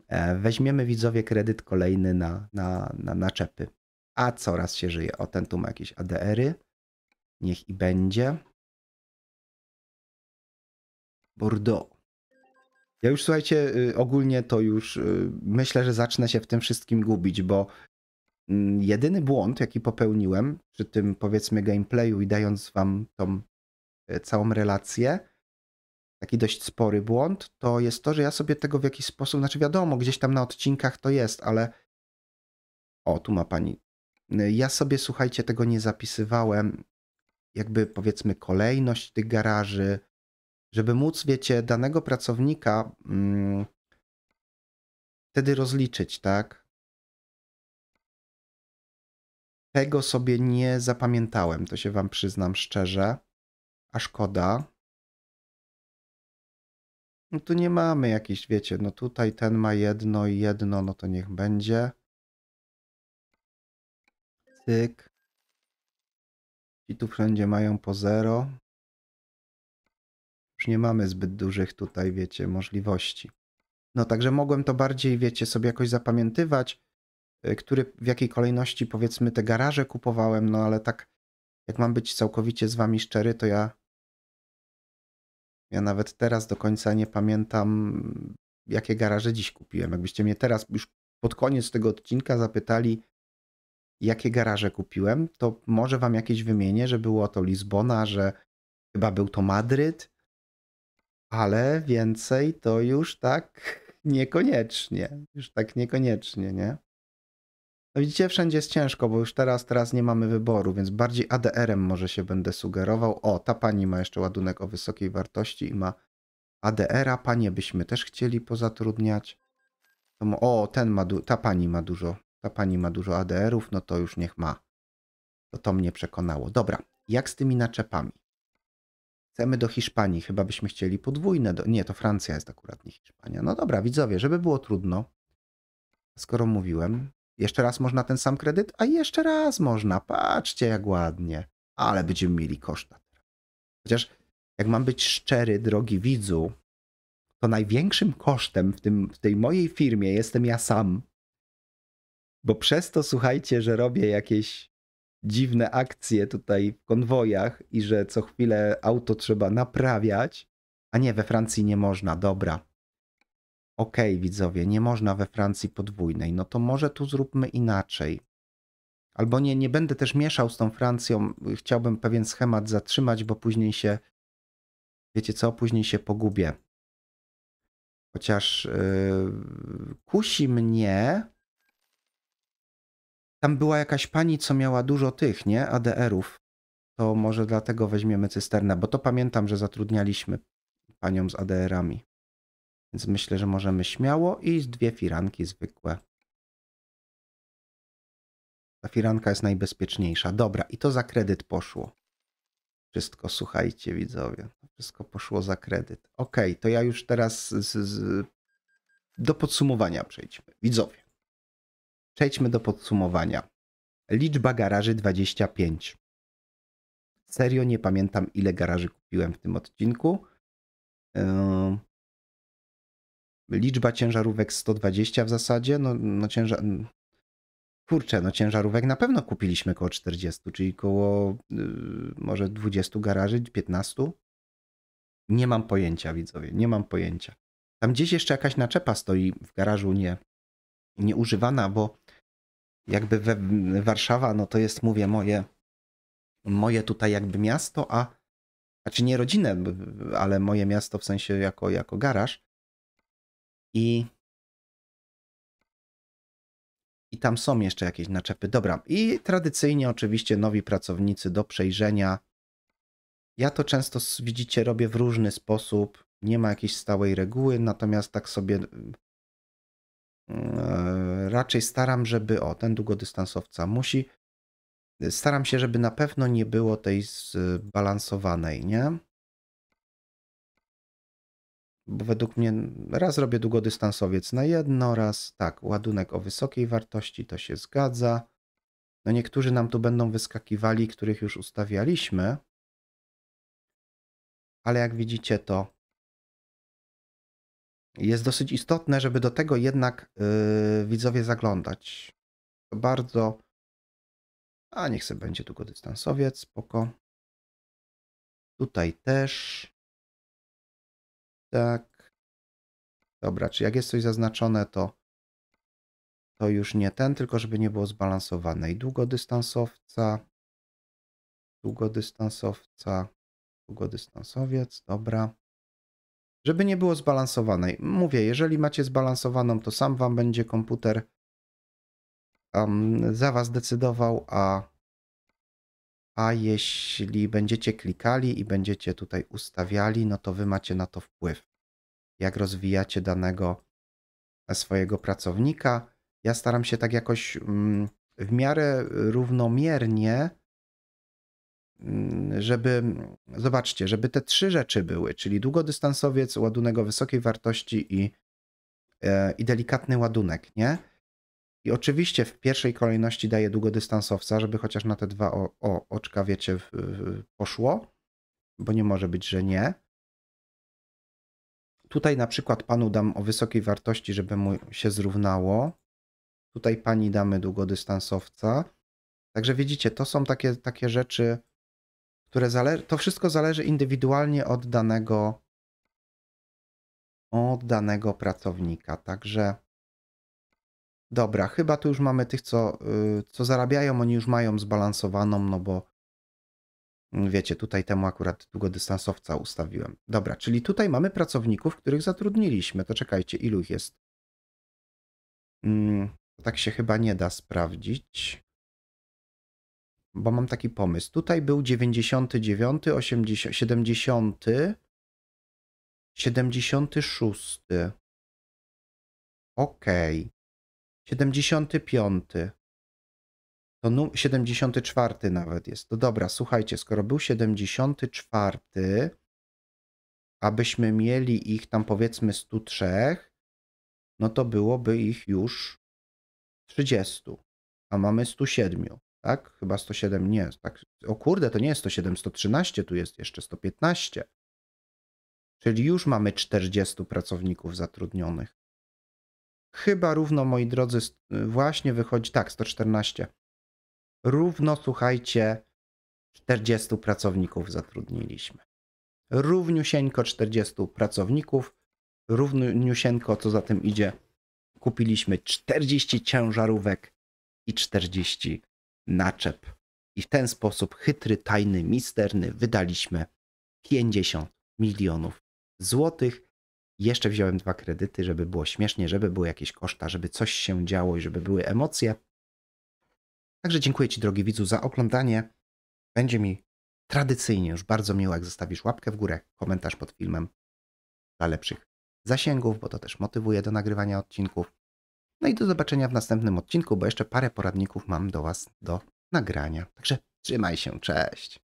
E, weźmiemy widzowie kredyt kolejny na, na, na naczepy. A coraz się żyje. O, ten tu ma jakieś ADR-y. Niech i będzie. Bordeaux. Ja już słuchajcie, y, ogólnie to już y, myślę, że zacznę się w tym wszystkim gubić, bo mm, jedyny błąd, jaki popełniłem przy tym powiedzmy gameplayu i dając wam tą y, całą relację, taki dość spory błąd, to jest to, że ja sobie tego w jakiś sposób, znaczy wiadomo, gdzieś tam na odcinkach to jest, ale o, tu ma pani. Ja sobie, słuchajcie, tego nie zapisywałem, jakby powiedzmy kolejność tych garaży, żeby móc, wiecie, danego pracownika mm, wtedy rozliczyć, tak? Tego sobie nie zapamiętałem, to się wam przyznam szczerze, a szkoda. No tu nie mamy jakiejś, wiecie, no tutaj ten ma jedno i jedno, no to niech będzie. Cyk. Ci tu wszędzie mają po zero nie mamy zbyt dużych tutaj, wiecie, możliwości. No także mogłem to bardziej, wiecie, sobie jakoś zapamiętywać, y, który, w jakiej kolejności powiedzmy te garaże kupowałem, no ale tak jak mam być całkowicie z wami szczery, to ja ja nawet teraz do końca nie pamiętam, jakie garaże dziś kupiłem. Jakbyście mnie teraz już pod koniec tego odcinka zapytali, jakie garaże kupiłem, to może wam jakieś wymienię, że było to Lizbona, że chyba był to Madryt, ale więcej to już tak niekoniecznie. Już tak niekoniecznie, nie? No widzicie, wszędzie jest ciężko, bo już teraz, teraz nie mamy wyboru, więc bardziej ADR-em może się będę sugerował. O, ta pani ma jeszcze ładunek o wysokiej wartości i ma ADR-a. Panie byśmy też chcieli pozatrudniać. O, ten ma, ta pani ma dużo, ta pani ma dużo ADR-ów, no to już niech ma. To to mnie przekonało. Dobra, jak z tymi naczepami? Chcemy do Hiszpanii, chyba byśmy chcieli podwójne. Do... Nie, to Francja jest akurat nie Hiszpania. No dobra, widzowie, żeby było trudno, skoro mówiłem, jeszcze raz można ten sam kredyt, a jeszcze raz można. Patrzcie, jak ładnie. Ale będziemy mieli koszta. Chociaż, jak mam być szczery, drogi widzu, to największym kosztem w, tym, w tej mojej firmie jestem ja sam. Bo przez to, słuchajcie, że robię jakieś dziwne akcje tutaj w konwojach i że co chwilę auto trzeba naprawiać, a nie, we Francji nie można, dobra. Okej, okay, widzowie, nie można we Francji podwójnej, no to może tu zróbmy inaczej. Albo nie, nie będę też mieszał z tą Francją, chciałbym pewien schemat zatrzymać, bo później się, wiecie co, później się pogubię. Chociaż yy, kusi mnie, tam była jakaś pani, co miała dużo tych, nie? ADR-ów. To może dlatego weźmiemy cysternę, bo to pamiętam, że zatrudnialiśmy panią z ADR-ami. Więc myślę, że możemy śmiało i dwie firanki zwykłe. Ta firanka jest najbezpieczniejsza. Dobra, i to za kredyt poszło. Wszystko, słuchajcie, widzowie. Wszystko poszło za kredyt. Ok, to ja już teraz z, z, do podsumowania przejdźmy. Widzowie, przejdźmy do podsumowania. Liczba garaży 25. Serio nie pamiętam, ile garaży kupiłem w tym odcinku. Yy... Liczba ciężarówek 120 w zasadzie. No, no ciężar... Kurczę, no ciężarówek na pewno kupiliśmy około 40, czyli około yy, może 20 garaży, 15. Nie mam pojęcia, widzowie, nie mam pojęcia. Tam gdzieś jeszcze jakaś naczepa stoi w garażu nie, nieużywana, bo jakby we, Warszawa, no to jest, mówię, moje, moje tutaj jakby miasto, a znaczy nie rodzinę, ale moje miasto w sensie jako, jako garaż. I i tam są jeszcze jakieś naczepy. Dobra, i tradycyjnie oczywiście nowi pracownicy do przejrzenia. Ja to często, widzicie, robię w różny sposób. Nie ma jakiejś stałej reguły, natomiast tak sobie raczej staram, żeby. O, ten długodystansowca musi. Staram się, żeby na pewno nie było tej zbalansowanej, nie? bo według mnie raz robię długodystansowiec na jedno, raz tak, ładunek o wysokiej wartości, to się zgadza. No niektórzy nam tu będą wyskakiwali, których już ustawialiśmy, ale jak widzicie to jest dosyć istotne, żeby do tego jednak yy, widzowie zaglądać. To bardzo... A niech sobie będzie długodystansowiec, spoko. Tutaj też. Tak. Dobra, czy jak jest coś zaznaczone, to to już nie ten, tylko żeby nie było zbalansowane. I długodystansowca, długodystansowca, długodystansowiec, dobra. Żeby nie było zbalansowanej. Mówię, jeżeli macie zbalansowaną, to sam wam będzie komputer um, za was decydował, a, a jeśli będziecie klikali i będziecie tutaj ustawiali, no to wy macie na to wpływ jak rozwijacie danego swojego pracownika. Ja staram się tak jakoś mm, w miarę równomiernie, żeby, zobaczcie, żeby te trzy rzeczy były, czyli długodystansowiec, ładunek o wysokiej wartości i, e, i delikatny ładunek, nie? I oczywiście w pierwszej kolejności daję długodystansowca, żeby chociaż na te dwa o, o, oczka, wiecie, w, w, poszło, bo nie może być, że nie. Tutaj na przykład panu dam o wysokiej wartości, żeby mu się zrównało. Tutaj pani damy długodystansowca. Także widzicie, to są takie, takie rzeczy, które. To wszystko zależy indywidualnie od danego od danego pracownika. Także dobra, chyba tu już mamy tych, co, y, co zarabiają, oni już mają zbalansowaną, no bo Wiecie, tutaj temu akurat długodystansowca ustawiłem. Dobra, czyli tutaj mamy pracowników, których zatrudniliśmy. To czekajcie, ilu jest? Hmm, tak się chyba nie da sprawdzić. Bo mam taki pomysł. Tutaj był 99, 80, 70, 76. Ok. 75. To 74 nawet jest. To dobra, słuchajcie, skoro był 74, abyśmy mieli ich tam powiedzmy 103, no to byłoby ich już 30, a mamy 107, tak? Chyba 107 nie. Tak. O kurde, to nie jest 107, 113 tu jest jeszcze 115. Czyli już mamy 40 pracowników zatrudnionych. Chyba równo, moi drodzy, właśnie wychodzi, tak, 114 równo, słuchajcie, 40 pracowników zatrudniliśmy. Równiusieńko 40 pracowników, równiusieńko, co za tym idzie, kupiliśmy 40 ciężarówek i 40 naczep. I w ten sposób chytry, tajny, misterny wydaliśmy 50 milionów złotych. Jeszcze wziąłem dwa kredyty, żeby było śmiesznie, żeby były jakieś koszta, żeby coś się działo i żeby były emocje. Także dziękuję Ci, drogi widzu, za oglądanie. Będzie mi tradycyjnie już bardzo miło, jak zostawisz łapkę w górę, komentarz pod filmem dla lepszych zasięgów, bo to też motywuje do nagrywania odcinków. No i do zobaczenia w następnym odcinku, bo jeszcze parę poradników mam do Was do nagrania. Także trzymaj się, cześć.